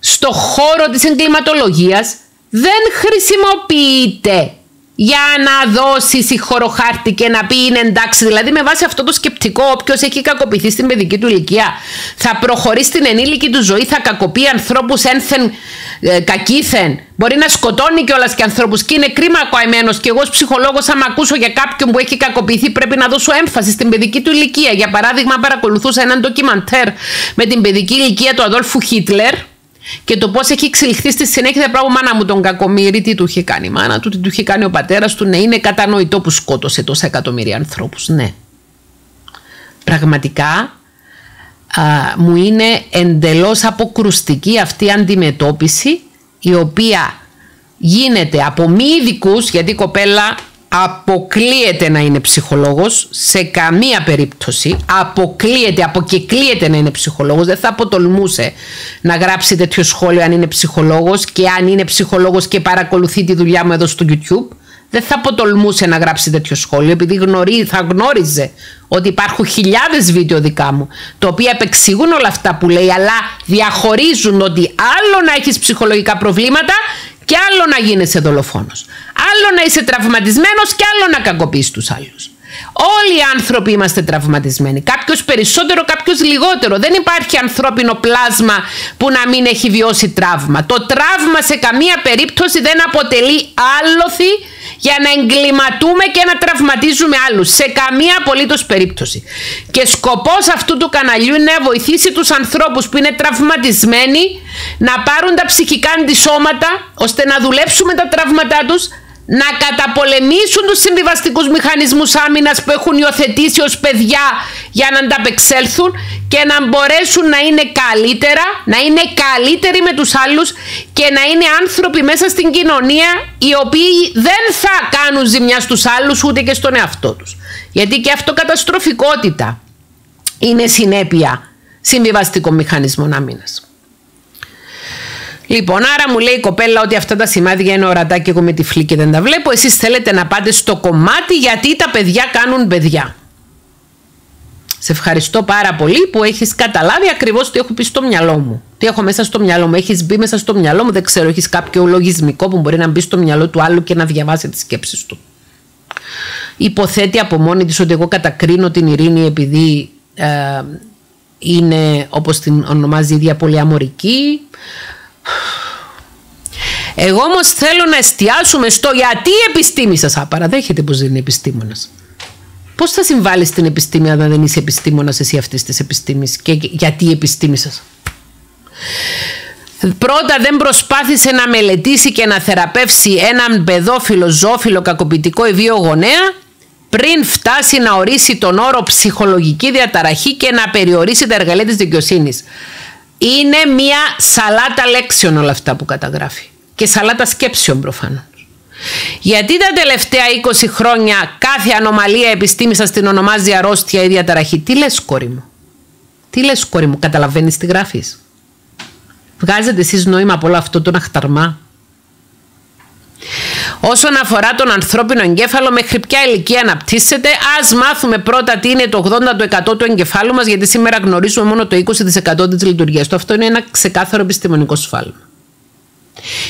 στο χώρο της εγκληματολογίας, δεν χρησιμοποιείται για να δώσεις συγχωροχάρτη και να πει είναι εντάξει. Δηλαδή, με βάση αυτό το σκεπτικό, όποιος έχει κακοποιηθεί στην παιδική του ηλικία, θα προχωρήσει στην ενήλικη του ζωή, θα κακοποιεί ανθρώπους ένθεν ε, κακήθεν. Μπορεί να σκοτώνει κιόλας και ανθρώπους και είναι κρίμα ακοαημένος. Και εγώ, ως ψυχολόγος, άμα ακούσω για κάποιον που έχει κακοποιηθεί, πρέπει να δώσω έμφαση στην παιδική του ηλικία. Για παράδειγμα, παρακολουθούσα έναν ντοκιμαντέρ με την παιδική ηλικία του Αδόλφου Χίτλερ και το πώς έχει εξελιχθεί στη συνέχεια πράγμα μάνα μου τον κακομίρι, τι του είχε κάνει η μάνα του, τι του είχε κάνει ο πατέρας του. Ναι, είναι κατανοητό που σκότωσε τόσα εκατομμύρια ανθρώπους. Ναι. Πραγματικά α, μου είναι εντελώς αποκρουστική αυτή η αντιμετώπιση η οποία γίνεται από μη ειδικούς, γιατί η κοπέλα αποκλείεται να είναι ψυχολόγος σε καμία περίπτωση. Αποκλείεται, αποκεκλείεται να είναι ψυχολόγος. Δεν θα αποτολμούσε να γράψει τέτοιο σχόλιο αν είναι ψυχολόγος και αν είναι ψυχολόγος και παρακολουθεί τη δουλειά μου εδώ στο YouTube. Δεν θα αποτολμούσε να γράψει τέτοιο σχόλιο επειδή γνωρί, θα γνώριζε ότι υπάρχουν χιλιάδες βίντεο δικά μου τα οποία επεξηγούν όλα αυτά που λέει αλλά διαχωρίζουν ότι άλλο να έχεις ψυχολογικά προβλήματα και άλλο να γίνεσαι δολοφόνος. Άλλο να είσαι τραυματισμένος και άλλο να κακοποιείς τους άλλους. Όλοι οι άνθρωποι είμαστε τραυματισμένοι. Κάποιος περισσότερο, κάποιος λιγότερο. Δεν υπάρχει ανθρώπινο πλάσμα που να μην έχει βιώσει τραύμα. Το τραύμα σε καμία περίπτωση δεν αποτελεί άλοθη για να εγκληματούμε και να τραυματίζουμε άλλους. Σε καμία απολύτως περίπτωση. Και σκοπός αυτού του καναλιού είναι να βοηθήσει τους ανθρώπους που είναι τραυματισμένοι να πάρουν τα ψυχικά αντισώματα ώστε να δουλέψουμε τα τραύματά τους να καταπολεμήσουν τους συμβιβαστικούς μηχανισμούς άμυνας που έχουν υιοθετήσει ως παιδιά για να ανταπεξέλθουν και να μπορέσουν να είναι καλύτερα, να είναι καλύτεροι με τους άλλους και να είναι άνθρωποι μέσα στην κοινωνία οι οποίοι δεν θα κάνουν ζημιά στους άλλους ούτε και στον εαυτό τους. Γιατί και αυτοκαταστροφικότητα είναι συνέπεια συμβιβαστικών μηχανισμών άμυνας. Λοιπόν, άρα μου λέει η κοπέλα ότι αυτά τα σημάδια είναι ορατά και εγώ με τυφλή και δεν τα βλέπω. Εσείς θέλετε να πάτε στο κομμάτι γιατί τα παιδιά κάνουν παιδιά. Σε ευχαριστώ πάρα πολύ που έχεις καταλάβει ακριβώς τι έχω πει στο μυαλό μου. Τι έχω μέσα στο μυαλό μου. Έχεις μπει μέσα στο μυαλό μου, δεν ξέρω, έχεις κάποιο λογισμικό που μπορεί να μπει στο μυαλό του άλλου και να διαβάσει τις σκέψεις του. Υποθέτει από μόνη της ότι εγώ κατακρίνω την ειρήνη επειδή ε, είναι όπως την ονομάζει η ίδια πολύ αμορική εγώ όμως θέλω να εστιάσουμε στο γιατί η επιστήμη σας παραδέχεται πως δεν είναι επιστήμονας. Πώς θα συμβάλλεις στην επιστήμη αν δεν είσαι επιστήμονας εσύ αυτής της επιστήμης και γιατί η επιστήμη σας; Πρώτα δεν προσπάθησε να μελετήσει και να θεραπεύσει έναν παιδόφιλο, ζώφιλο, κακοποιητικό ή βίο γονέα πριν φτάσει να ορίσει τον όρο ψυχολογική διαταραχή και να περιορίσει τα εργαλεία της δικαιοσύνης. Είναι μια σαλάτα λέξεων όλα αυτά που καταγράφει. Και σαλάτα σκέψεων προφανώς. Γιατί τα τελευταία 20 χρόνια κάθε ανομαλία επιστήμη σας την ονομάζει αρρώστια ή διαταραχή; Τι λες κόρη μου; Τι λες κόρη μου. Καταλαβαίνεις τι γράφεις; Βγάζετε εσείς νόημα από όλο αυτό τον αχταρμά. Όσον αφορά τον ανθρώπινο εγκέφαλο, μέχρι ποια ηλικία αναπτύσσεται, ας μάθουμε πρώτα τι είναι το 80% του εγκεφάλου μας, γιατί σήμερα γνωρίζουμε μόνο το 20% της λειτουργίας του. Αυτό είναι ένα ξεκάθαρο επιστημονικό σφάλμα.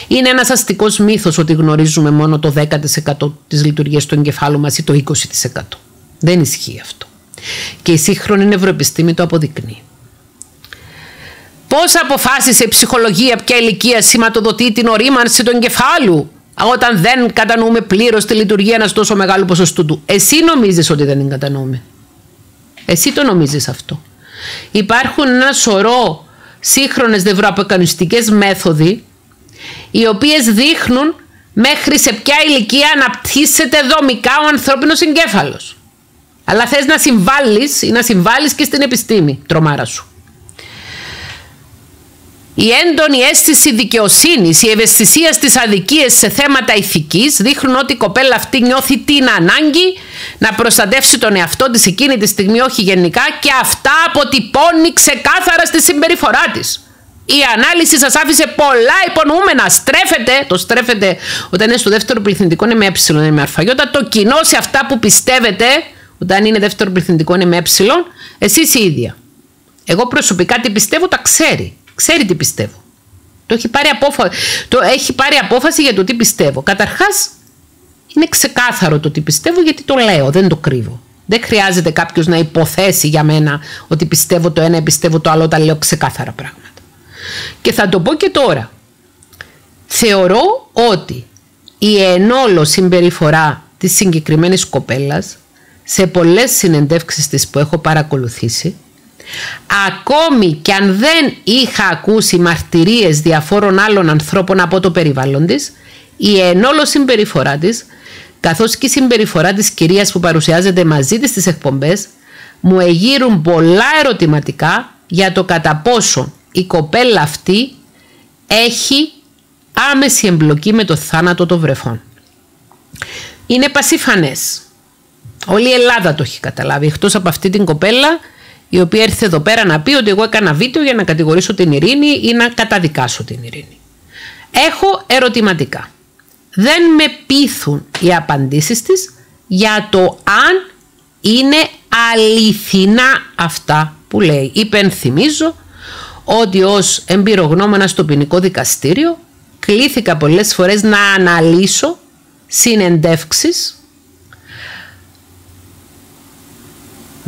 Είναι ένας αστικός μύθος ότι γνωρίζουμε μόνο το 10% της λειτουργίας του εγκεφάλου μας ή το 20%. Δεν ισχύει αυτό. Και η σύγχρονη νευροεπιστήμη το αποδεικνύει. Πώς αποφάσισε η ψυχολογία ποια ηλικία σηματοδοτεί την ορίμανση του εγκεφάλου; Όταν δεν κατανοούμε πλήρως τη λειτουργία ενός τόσο μεγάλου ποσοστού του. Εσύ νομίζεις ότι δεν την κατανοούμε. Εσύ το νομίζεις αυτό. Υπάρχουν ένα σωρό σύγχρονες νευροαποκανιστικέ μέθοδοι οι οποίες δείχνουν μέχρι σε ποια ηλικία αναπτύσσεται δομικά ο ανθρώπινος εγκέφαλος. Αλλά θες να συμβάλλεις ή να συμβάλλεις και στην επιστήμη, τρομάρα σου. Η έντονη αίσθηση δικαιοσύνης, η ευαισθησία στις αδικίες σε θέματα ηθικής δείχνουν ότι η κοπέλα αυτή νιώθει την ανάγκη να προστατεύσει τον εαυτό της εκείνη τη στιγμή, όχι γενικά, και αυτά αποτυπώνει ξεκάθαρα στη συμπεριφορά της. Η ανάλυση σας άφησε πολλά υπονοούμενα. Στρέφεται, το στρέφεται όταν είναι στο δεύτερο πληθυντικό είναι με ε, είναι με αρφαγιώτα. Το κοινό σε αυτά που πιστεύετε, όταν είναι δεύτερο πληθυντικό είναι με ε, εσείς η ίδια. Εγώ προσωπικά τι πιστεύω, τα ξέρει. Ξέρει τι πιστεύω. Το έχει πάρει, απόφαση, το έχει πάρει απόφαση για το τι πιστεύω. Καταρχάς, είναι ξεκάθαρο το τι πιστεύω γιατί το λέω, δεν το κρύβω. Δεν χρειάζεται κάποιος να υποθέσει για μένα ότι πιστεύω το ένα, πιστεύω το άλλο, όταν λέω ξεκάθαρα πράγματα. Και θα το πω και τώρα. Θεωρώ ότι η ενόλο συμπεριφορά της συγκεκριμένης κοπέλας σε πολλές συνεντεύξεις της που έχω παρακολουθήσει ακόμη και αν δεν είχα ακούσει μαρτυρίες διαφόρων άλλων ανθρώπων από το περιβάλλον της η ενόλο συμπεριφορά της καθώς και η συμπεριφορά της κυρίας που παρουσιάζεται μαζί της στις εκπομπές μου εγείρουν πολλά ερωτηματικά για το κατά πόσο η κοπέλα αυτή έχει άμεση εμπλοκή με το θάνατο των βρεφών. είναι πασιφανές. Όλη η Ελλάδα το έχει καταλάβει, εκτός από αυτή την κοπέλα η οποία έρθε εδώ πέρα να πει ότι εγώ έκανα βίντεο για να κατηγορήσω την ειρήνη ή να καταδικάσω την ειρήνη. Έχω ερωτηματικά. Δεν με πείθουν οι απαντήσεις της για το αν είναι αληθινά αυτά που λέει. Υπενθυμίζω ότι ως εμπειρογνώμονα στο ποινικό δικαστήριο κλήθηκα πολλές φορές να αναλύσω συνεντεύξεις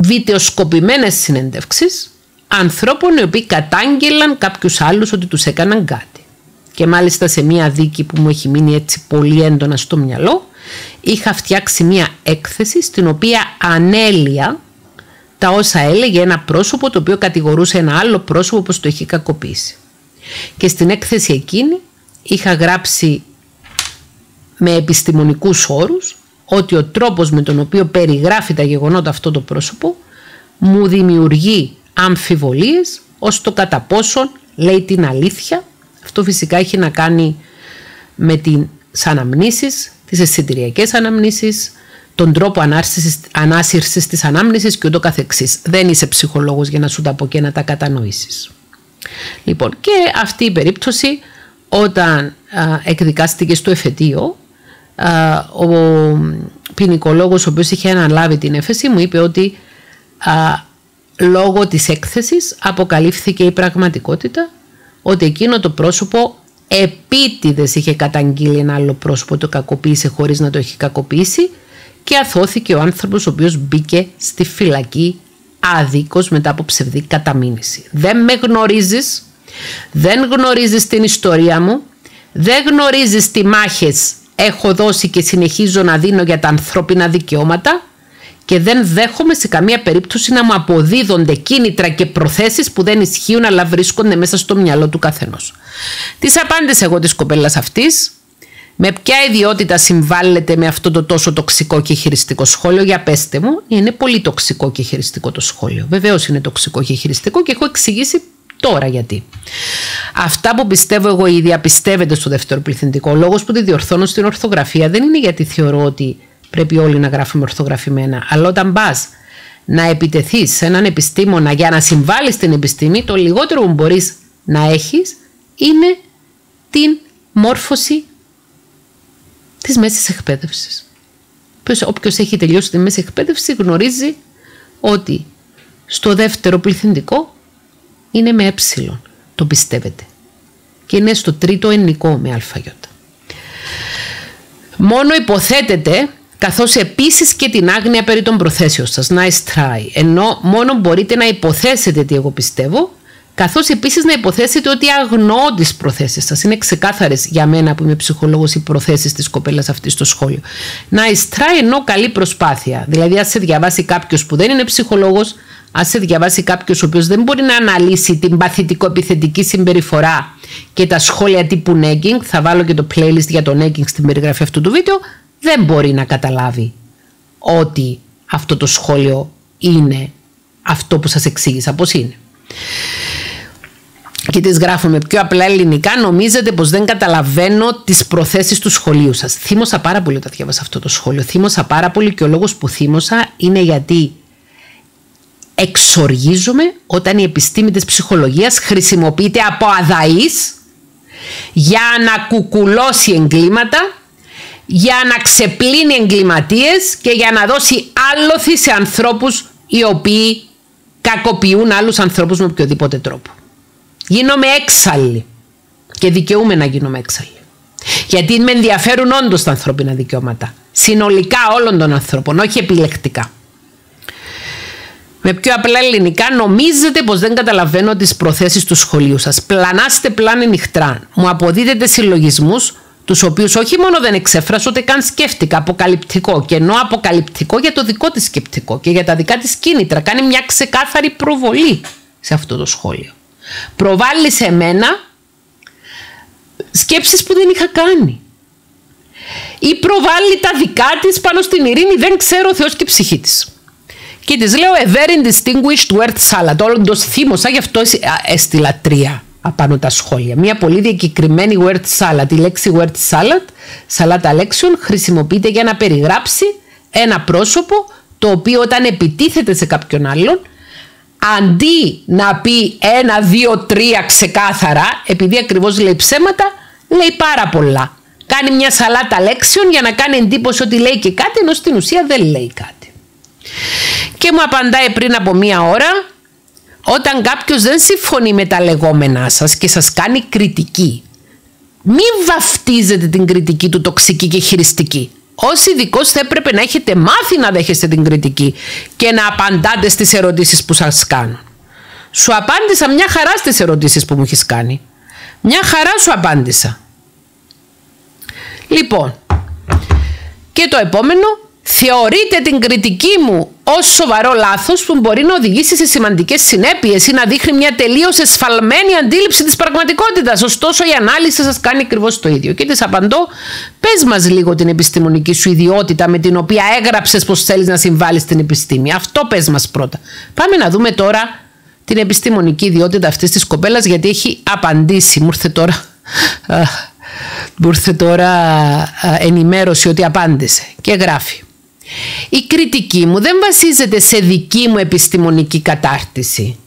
βιτεοσκοπημένες συνεντεύξεις ανθρώπων οι οποίοι κατάγγελαν κάποιους άλλους ότι τους έκαναν κάτι. Και μάλιστα σε μία δίκη που μου έχει μείνει έτσι πολύ έντονα στο μυαλό είχα φτιάξει μία έκθεση στην οποία ανέλυα τα όσα έλεγε ένα πρόσωπο το οποίο κατηγορούσε ένα άλλο πρόσωπο πως το έχει κακοποιήσει. Και στην έκθεση εκείνη είχα γράψει με επιστημονικούς όρους ότι ο τρόπος με τον οποίο περιγράφει τα γεγονότα αυτό το πρόσωπο μου δημιουργεί αμφιβολίες ως το κατά πόσον λέει την αλήθεια. Αυτό φυσικά έχει να κάνει με τις αναμνήσεις, τις αισθητηριακές αναμνήσεις, τον τρόπο ανάσυρσης της ανάμνησης και ούτω καθεξής. Δεν είσαι ψυχολόγος για να σου τα πω και να τα κατανοήσεις. Λοιπόν, και αυτή η περίπτωση όταν α, εκδικάστηκε στο εφετείο, α, ο ποινικολόγος ο οποίος είχε αναλάβει την έφεση μου είπε ότι α, λόγω της έκθεσης αποκαλύφθηκε η πραγματικότητα ότι εκείνο το πρόσωπο επίτηδες είχε καταγγείλει ένα άλλο πρόσωπο το κακοποίησε χωρίς να το έχει κακοποιήσει και αθώθηκε ο άνθρωπος ο οποίος μπήκε στη φυλακή άδικος μετά από ψευδή καταμήνυση. Δεν με γνωρίζεις, δεν γνωρίζεις την ιστορία μου, δεν γνωρίζεις τι μάχες έχω δώσει και συνεχίζω να δίνω για τα ανθρώπινα δικαιώματα και δεν δέχομαι σε καμία περίπτωση να μου αποδίδονται κίνητρα και προθέσεις που δεν ισχύουν αλλά βρίσκονται μέσα στο μυαλό του καθενός. Τη απάντησα εγώ της κοπέλας αυτής με ποια ιδιότητα συμβάλλεται με αυτό το τόσο τοξικό και χειριστικό σχόλιο, για πέστε μου, είναι πολύ τοξικό και χειριστικό το σχόλιο. Βεβαίως είναι τοξικό και χειριστικό και έχω εξηγήσει τώρα γιατί. Αυτά που πιστεύω εγώ ή διαπιστεύεται στο δεύτερο πληθυντικό, ο λόγος που τη διορθώνω στην ορθογραφία δεν είναι γιατί θεωρώ ότι πρέπει όλοι να γράφουμε ορθογραφημένα, αλλά όταν πας να επιτεθείς σε έναν επιστήμονα για να συμβάλλεις στην επιστήμη, το λιγότερο που μπορείς να έχεις είναι την μόρφωση της μέσης εκπαίδευσης. Όποιος έχει τελειώσει τη μέση εκπαίδευση γνωρίζει ότι στο δεύτερο πληθυντικό είναι με ε, το πιστεύετε. Και είναι στο τρίτο ενικό με αλφαγιώτα. Μόνο υποθέτετε καθώς επίσης και την άγνοια περί των προθέσεων σας. Nice try. Ενώ μόνο μπορείτε να υποθέσετε τι εγώ πιστεύω Καθώς επίσης να υποθέσετε ότι αγνοώ τις προθέσεις σας. Είναι ξεκάθαρες για μένα που είμαι ψυχολόγος οι προθέσεις της κοπέλας αυτής στο σχόλιο. Να ειστράει ενώ καλή προσπάθεια. Δηλαδή, α σε διαβάσει κάποιος που δεν είναι ψυχολόγος, ας σε διαβάσει κάποιος ο οποίος δεν μπορεί να αναλύσει την παθητικό-επιθετική συμπεριφορά και τα σχόλια τύπου nagging, θα βάλω και το playlist για το nagging στην περιγραφή αυτού του βίντεο, δεν μπορεί να καταλάβει ότι αυτό το σχόλιο είναι αυτό που σας εξήγησα πώς είναι και τις γράφω με πιο απλά ελληνικά, νομίζετε πως δεν καταλαβαίνω τις προθέσεις του σχολείου σας. Θύμωσα πάρα πολύ όταν διάβασα αυτό το σχόλιο. Θύμωσα πάρα πολύ και ο λόγος που θύμωσα είναι γιατί εξοργίζομαι όταν η επιστήμη της ψυχολογίας χρησιμοποιείται από αδαείς για να κουκουλώσει εγκλήματα, για να ξεπλύνει εγκληματίες και για να δώσει άλοθη σε ανθρώπους οι οποίοι κακοποιούν άλλους ανθρώπους με οποιοδήποτε τρόπο. Γίνομαι έξαλλη και δικαιούμαι να γίνομαι έξαλλη. Γιατί με ενδιαφέρουν όντως τα ανθρώπινα δικαιώματα. Συνολικά όλων των ανθρώπων, όχι επιλεκτικά. Με πιο απλά ελληνικά, νομίζετε πως δεν καταλαβαίνω τις προθέσεις του σχολείου σας. Πλανάστε πλάνη νυχτρά. Μου αποδίδετε συλλογισμούς τους οποίους όχι μόνο δεν εξέφρασα, ούτε καν σκέφτηκα. Αποκαλυπτικό. Και ενώ αποκαλυπτικό για το δικό της σκεπτικό και για τα δικά της κίνητρα. Κάνει μια ξεκάθαρη προβολή σε αυτό το σχόλιο προβάλλει σε μένα σκέψεις που δεν είχα κάνει. Ή προβάλλει τα δικά της πάνω στην ειρήνη, δεν ξέρω ο Θεός και η ψυχή της. Και της λέω a very distinguished word salad. Όλο το θύμωσα, γι' αυτό έστειλα τρία απάνω τα σχόλια. Μια πολύ διακεκριμένη word salad. Η λέξη word salad, σαλάτα λέξεων, χρησιμοποιείται για να περιγράψει ένα πρόσωπο το οποίο όταν επιτίθεται σε κάποιον άλλον αντί να πει ένα, δύο, τρία ξεκάθαρα, επειδή ακριβώς λέει ψέματα, λέει πάρα πολλά. Κάνει μια σαλάτα λέξεων για να κάνει εντύπωση ότι λέει και κάτι, ενώ στην ουσία δεν λέει κάτι. Και μου απαντάει πριν από μία ώρα, όταν κάποιος δεν συμφωνεί με τα λεγόμενά σας και σας κάνει κριτική, μην βαφτίζετε την κριτική του τοξική και χειριστική. Ως ειδικό θα έπρεπε να έχετε μάθει να δέχεστε την κριτική και να απαντάτε στις ερωτήσεις που σας κάνουν. Σου απάντησα μια χαρά στις ερωτήσεις που μου έχεις κάνει. Μια χαρά σου απάντησα. Λοιπόν, και το επόμενο θεωρείτε την κριτική μου ως σοβαρό λάθος που μπορεί να οδηγήσει σε σημαντικές συνέπειες ή να δείχνει μια τελείως εσφαλμένη αντίληψη της πραγματικότητας. Ωστόσο η ανάλυση σας κάνει ακριβώς το ίδιο. Και της απαντώ, πες μας λίγο την επιστημονική σου ιδιότητα με την οποία έγραψες πως θέλεις να συμβάλλεις στην επιστήμη. Αυτό πες μας πρώτα. Πάμε να δούμε τώρα την επιστημονική ιδιότητα αυτής της κοπέλας γιατί έχει απαντήσει. Μου ήρθε τώρα... Μου ήρθε τώρα ενημέρωση ότι απάντησε και γράφει. Η κριτική μου δεν βασίζεται σε δική μου επιστημονική κατάρτιση.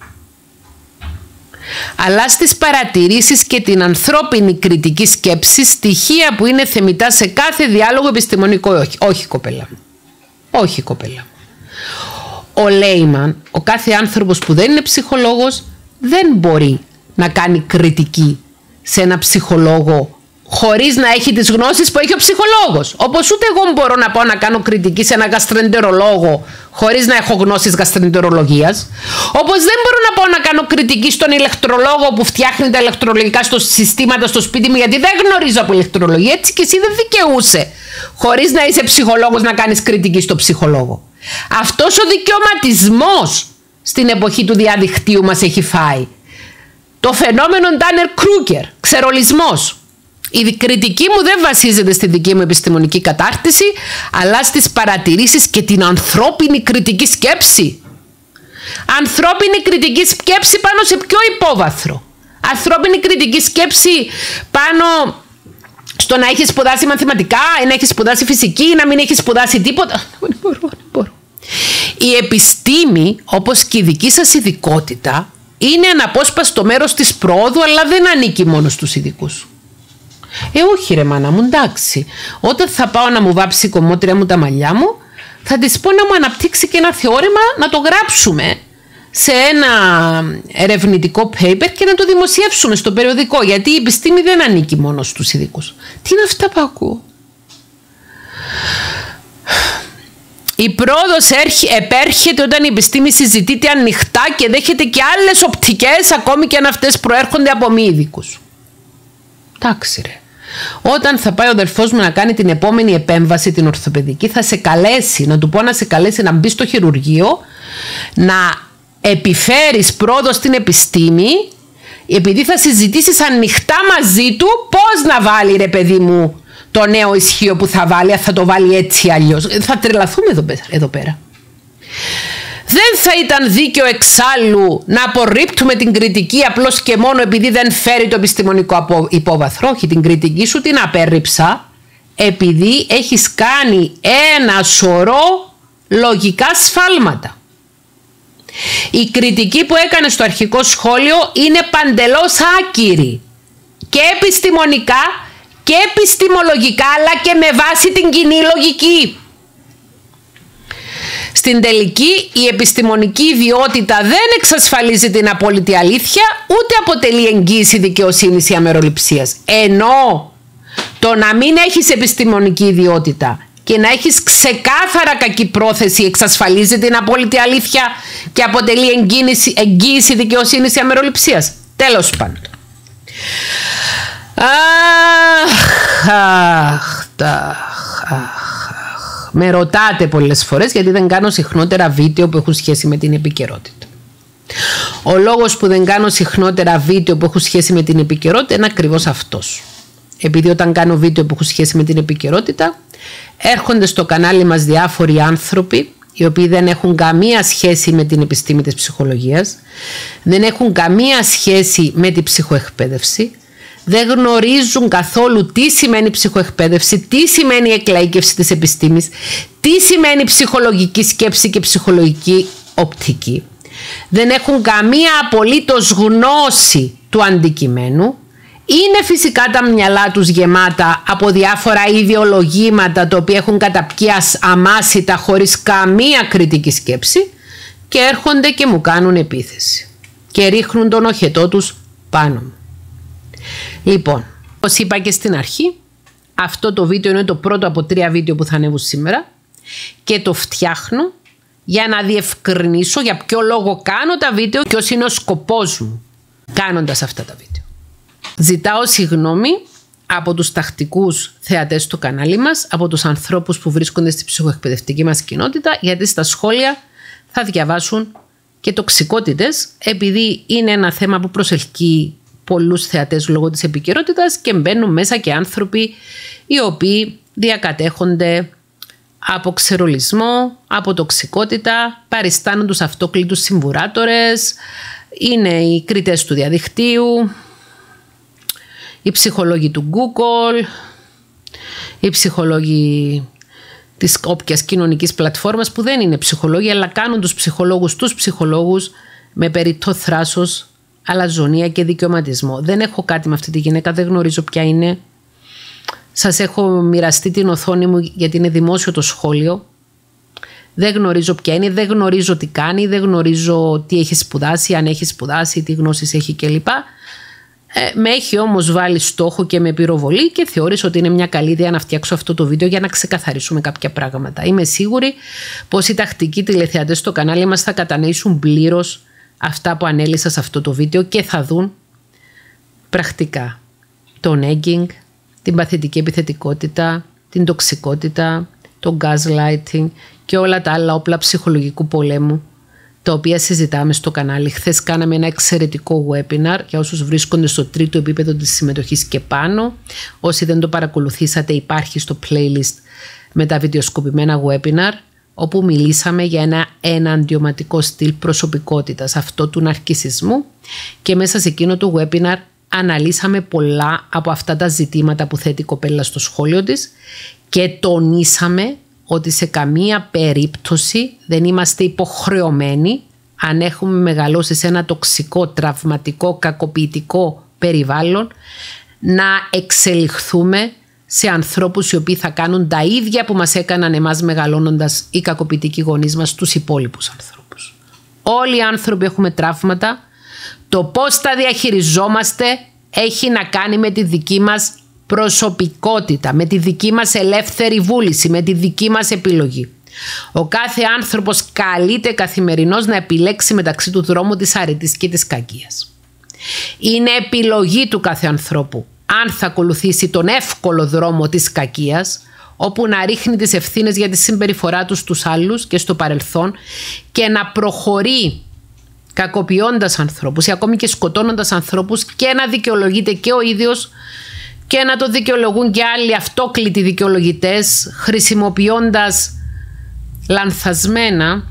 Αλλά στις παρατηρήσεις και την ανθρώπινη κριτική σκέψη στοιχεία που είναι θεμητά σε κάθε διάλογο επιστημονικό. Όχι, όχι κοπέλα. Μου όχι κοπέλα. Μου ο Λέιμαν, ο κάθε άνθρωπος που δεν είναι ψυχολόγος δεν μπορεί να κάνει κριτική σε ένα ψυχολόγο χωρίς να έχει τις γνώσεις που έχει ο ψυχολόγος. Όπως ούτε εγώ μπορώ να πάω να κάνω κριτική σε ένα γαστρεντερολόγο χωρίς να έχω γνώσεις γαστρεντερολογίας. Όπως δεν μπορώ να πάω να κάνω κριτική στον ηλεκτρολόγο που φτιάχνει τα ηλεκτρολογικά στο συστήματα στο σπίτι μου, γιατί δεν γνωρίζω από ηλεκτρολογία. Έτσι και εσύ δεν δικαιούσε, χωρίς να είσαι ψυχολόγος, να κάνεις κριτική στο ψυχολόγο. Αυτός ο δικαιωματισμός στην εποχή του διαδικτύου μας έχει φάει. Το φαινόμενο Ντάνερ Κρούκερ, ξερολισμός. Η κριτική μου δεν βασίζεται στη δική μου επιστημονική κατάρτιση, αλλά στις παρατηρήσεις και την ανθρώπινη κριτική σκέψη. Ανθρώπινη κριτική σκέψη πάνω σε ποιο υπόβαθρο; Ανθρώπινη κριτική σκέψη πάνω στο να έχεις σπουδάσει μαθηματικά ή να έχεις σπουδάσει φυσική ή να μην έχεις σπουδάσει τίποτα. Δεν μπορώ, δεν μπορώ. Η επιστήμη, όπως και η δική σας ειδικότητα, είναι αναπόσπαστο μέρος της πρόοδου, αλλά δεν ανήκει μόνο στους ειδικούς. Ε, όχι ρε μάνα μου, εντάξει. Όταν θα πάω να μου βάψει η κομμότρια μου τα μαλλιά μου, θα της πω να μου αναπτύξει και ένα θεώρημα να το γράψουμε σε ένα ερευνητικό paper και να το δημοσιεύσουμε στο περιοδικό. Γιατί η επιστήμη δεν ανήκει μόνο στους ειδικούς. Τι είναι αυτά που ακούω; Η πρόοδος επέρχεται όταν η επιστήμη συζητείται ανοιχτά και δέχεται και άλλες οπτικές ακόμη και αν αυτές προέρχονται από μη ειδικούς. Εντάξει ρε. Όταν θα πάει ο αδερφός μου να κάνει την επόμενη επέμβαση, την ορθοπαιδική, θα σε καλέσει, να του πω να σε καλέσει να μπεις στο χειρουργείο, να επιφέρεις πρόοδο στην επιστήμη, επειδή θα συζητήσεις ανοιχτά μαζί του πώς να βάλει ρε παιδί μου το νέο ισχύο που θα βάλει, θα το βάλει έτσι αλλιώς. Θα τρελαθούμε εδώ πέρα. Δεν θα ήταν δίκαιο εξάλλου να απορρίπτουμε την κριτική απλώς και μόνο επειδή δεν φέρει το επιστημονικό υπόβαθρο. Όχι, την κριτική σου την απέρριψα επειδή έχεις κάνει ένα σωρό λογικά σφάλματα. Η κριτική που έκανε στο αρχικό σχόλιο είναι παντελώς άκυρη και επιστημονικά και επιστημολογικά αλλά και με βάση την κοινή λογική. Στην τελική η επιστημονική ιδιότητα δεν εξασφαλίζει την απόλυτη αλήθεια ούτε αποτελεί εγγύηση δικαιοσύνης ή αμεροληψίας. Ενώ το να μην έχεις επιστημονική ιδιότητα και να έχεις ξεκάθαρα κακή πρόθεση εξασφαλίζει την απόλυτη αλήθεια και αποτελεί εγγύηση, εγγύηση δικαιοσύνης ή αμεροληψίας. Τέλος πάντων. Αχ, αχ, αχ, αχ. Με ρωτάτε πολλές φορές γιατί δεν κάνω συχνότερα βίντεο που έχουν σχέση με την επικαιρότητα. Ο λόγος που δεν κάνω συχνότερα βίντεο που έχουν σχέση με την επικαιρότητα είναι ακριβώς αυτός. Επειδή όταν κάνω βίντεο που έχουν σχέση με την επικαιρότητα έρχονται στο κανάλι μας διάφοροι άνθρωποι οι οποίοι δεν έχουν καμία σχέση με την επιστήμη της ψυχολογίας, δεν έχουν καμία σχέση με την ψυχοεκπαίδευση, δεν γνωρίζουν καθόλου τι σημαίνει ψυχοεκπαίδευση, τι σημαίνει εκλαϊκεύση της επιστήμης, τι σημαίνει ψυχολογική σκέψη και ψυχολογική οπτική. Δεν έχουν καμία απολύτως γνώση του αντικειμένου. Είναι φυσικά τα μυαλά τους γεμάτα από διάφορα ιδεολογήματα τα οποία έχουν καταπιεί αμάσιτα χωρίς καμία κριτική σκέψη και έρχονται και μου κάνουν επίθεση και ρίχνουν τον οχετό τους πάνω μου. Λοιπόν, όπως είπα και στην αρχή, αυτό το βίντεο είναι το πρώτο από τρία βίντεο που θα ανέβουν σήμερα και το φτιάχνω για να διευκρινίσω για ποιο λόγο κάνω τα βίντεο και ποιος είναι ο σκοπός μου κάνοντας αυτά τα βίντεο. Ζητάω συγγνώμη από τους τακτικούς θεατές του κανάλι μας, από τους ανθρώπους που βρίσκονται στη ψυχοεκπαιδευτική μας κοινότητα, γιατί στα σχόλια θα διαβάσουν και τοξικότητες, επειδή είναι ένα θέμα που προσελκύει πολλούς θεατές λόγω της επικαιρότητας και μπαίνουν μέσα και άνθρωποι οι οποίοι διακατέχονται από ξερολισμό, από τοξικότητα, παριστάνουν τους αυτόκλητους συμβουράτορες, είναι οι κριτές του διαδικτύου, οι ψυχολόγοι του Google, οι ψυχολόγοι της όποιας κοινωνικής πλατφόρμας που δεν είναι ψυχολόγοι αλλά κάνουν τους ψυχολόγους τους ψυχολόγους με περιττό θράσος αλαζονία και δικαιωματισμό. Δεν έχω κάτι με αυτή τη γυναίκα, δεν γνωρίζω ποια είναι. Σας έχω μοιραστεί την οθόνη μου γιατί είναι δημόσιο το σχόλιο. Δεν γνωρίζω ποια είναι, δεν γνωρίζω τι κάνει, δεν γνωρίζω τι έχει σπουδάσει, αν έχει σπουδάσει, τι γνώσεις έχει κλπ. Ε, με έχει όμως βάλει στόχο και με πυροβολή και θεώρησε ότι είναι μια καλή ιδέα να φτιάξω αυτό το βίντεο για να ξεκαθαρίσουμε κάποια πράγματα. Είμαι σίγουρη πως οι τακτικοί τηλεθεατές στο κανάλι μας θα κατανοήσουν πλήρως αυτά που ανέλησα σε αυτό το βίντεο και θα δουν πρακτικά το nagging, την παθητική επιθετικότητα, την τοξικότητα, το gaslighting και όλα τα άλλα όπλα ψυχολογικού πολέμου τα οποία συζητάμε στο κανάλι. Χθες κάναμε ένα εξαιρετικό webinar για όσους βρίσκονται στο τρίτο επίπεδο της συμμετοχής και πάνω. Όσοι δεν το παρακολουθήσατε υπάρχει στο playlist με τα βιντεοσκοπημένα webinar όπου μιλήσαμε για ένα εναντιωματικό στυλ προσωπικότητας, αυτό του ναρκισισμού. Και μέσα σε εκείνο το webinar αναλύσαμε πολλά από αυτά τα ζητήματα που θέτει η κοπέλα στο σχόλιο της και τονίσαμε ότι σε καμία περίπτωση δεν είμαστε υποχρεωμένοι αν έχουμε μεγαλώσει σε ένα τοξικό, τραυματικό, κακοποιητικό περιβάλλον να εξελιχθούμε σε ανθρώπους οι οποίοι θα κάνουν τα ίδια που μας έκαναν εμάς μεγαλώνοντας οι κακοποιητικοί γονείς μας στους υπόλοιπους ανθρώπους. Όλοι οι άνθρωποι έχουμε τραύματα. Το πώς τα διαχειριζόμαστε έχει να κάνει με τη δική μας προσωπικότητα, με τη δική μας ελεύθερη βούληση, με τη δική μας επιλογή. Ο κάθε άνθρωπος καλείται καθημερινώς να επιλέξει μεταξύ του δρόμου της αρετής και της κακίας. Είναι επιλογή του κάθε ανθρώπου αν θα ακολουθήσει τον εύκολο δρόμο της κακίας, όπου να ρίχνει τις ευθύνες για τη συμπεριφορά τους στους άλλους και στο παρελθόν και να προχωρεί κακοποιώντας ανθρώπους ή ακόμη και σκοτώνοντας ανθρώπους και να δικαιολογείται και ο ίδιος και να το δικαιολογούν και άλλοι αυτόκλητοι δικαιολογητές χρησιμοποιώντας λανθασμένα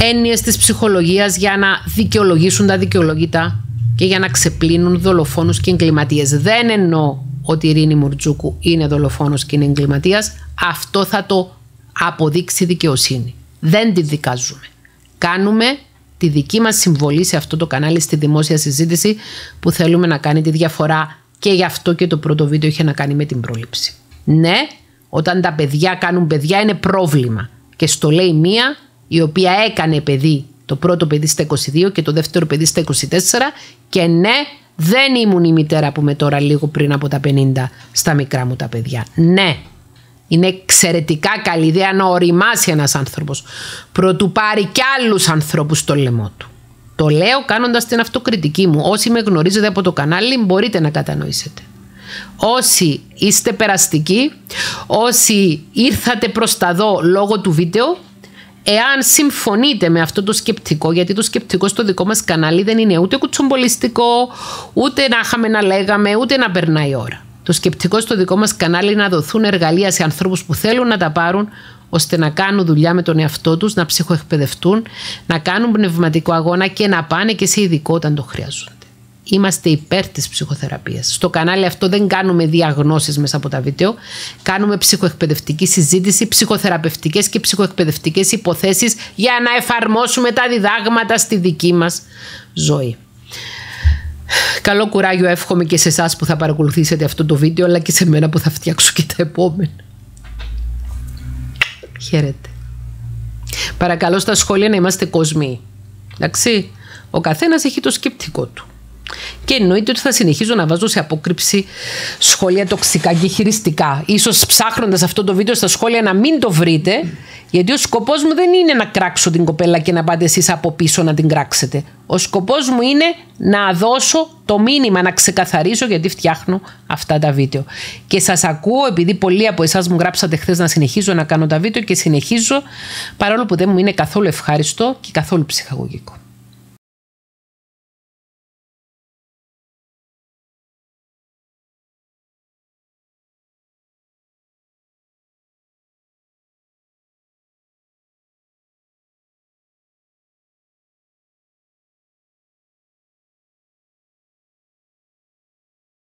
έννοιες της ψυχολογίας για να δικαιολογήσουν τα δικαιολογητά και για να ξεπλύνουν δολοφόνους και εγκληματίες. Δεν εννοώ ότι η Ειρήνη Μουρτζούκου είναι δολοφόνος και είναι εγκληματίας. Αυτό θα το αποδείξει η δικαιοσύνη. Δεν τη δικάζουμε. Κάνουμε τη δική μας συμβολή σε αυτό το κανάλι στη δημόσια συζήτηση που θέλουμε να κάνει τη διαφορά και γι' αυτό και το πρώτο βίντεο είχε να κάνει με την πρόληψη. Ναι, όταν τα παιδιά κάνουν παιδιά είναι πρόβλημα και στο λέει μία η οποία έκανε παιδί το πρώτο παιδί στα 22 και το δεύτερο παιδί στα 24 και ναι, δεν ήμουν η μητέρα που με τώρα λίγο πριν από τα 50 στα μικρά μου τα παιδιά. Ναι, είναι εξαιρετικά καλή ιδέα να οριμάσει ένας άνθρωπος προτού πάρει κι άλλους ανθρώπους στο λαιμό του. Το λέω κάνοντας την αυτοκριτική μου. Όσοι με γνωρίζετε από το κανάλι μπορείτε να κατανοήσετε. Όσοι είστε περαστικοί, όσοι ήρθατε προς τα δω λόγω του βίντεο, Εάν συμφωνείτε με αυτό το σκεπτικό, γιατί το σκεπτικό στο δικό μας κανάλι δεν είναι ούτε κουτσομπολιστικό, ούτε να είχαμε να λέγαμε, ούτε να περνάει η ώρα. Το σκεπτικό στο δικό μας κανάλι είναι να δοθούν εργαλεία σε ανθρώπους που θέλουν να τα πάρουν, ώστε να κάνουν δουλειά με τον εαυτό τους, να ψυχοεκπαιδευτούν, να κάνουν πνευματικό αγώνα και να πάνε και σε ειδικό όταν το χρειάζονται. Είμαστε υπέρ της ψυχοθεραπείας. Στο κανάλι αυτό δεν κάνουμε διαγνώσεις μέσα από τα βίντεο. Κάνουμε ψυχοεκπαιδευτική συζήτηση, ψυχοθεραπευτικές και ψυχοεκπαιδευτικές υποθέσεις για να εφαρμόσουμε τα διδάγματα στη δική μας ζωή. Καλό κουράγιο εύχομαι και σε εσάς που θα παρακολουθήσετε αυτό το βίντεο αλλά και σε μένα που θα φτιάξω και τα επόμενα. Χαίρετε. Παρακαλώ στα σχόλια να είμαστε κόσμοι. Εντάξει. Ο καθένας έχει το σκεπτικό του. Και εννοείται ότι θα συνεχίζω να βάζω σε απόκρυψη σχόλια τοξικά και χειριστικά. Ίσως ψάχνοντας αυτό το βίντεο στα σχόλια να μην το βρείτε, γιατί ο σκοπός μου δεν είναι να κράξω την κοπέλα και να πάτε εσείς από πίσω να την κράξετε. Ο σκοπός μου είναι να δώσω το μήνυμα, να ξεκαθαρίσω γιατί φτιάχνω αυτά τα βίντεο. Και σας ακούω επειδή πολλοί από εσάς μου γράψατε χθες να συνεχίζω να κάνω τα βίντεο και συνεχίζω παρόλο που δεν μου είναι καθόλου ευχάριστο και καθόλου ψυχαγωγικό.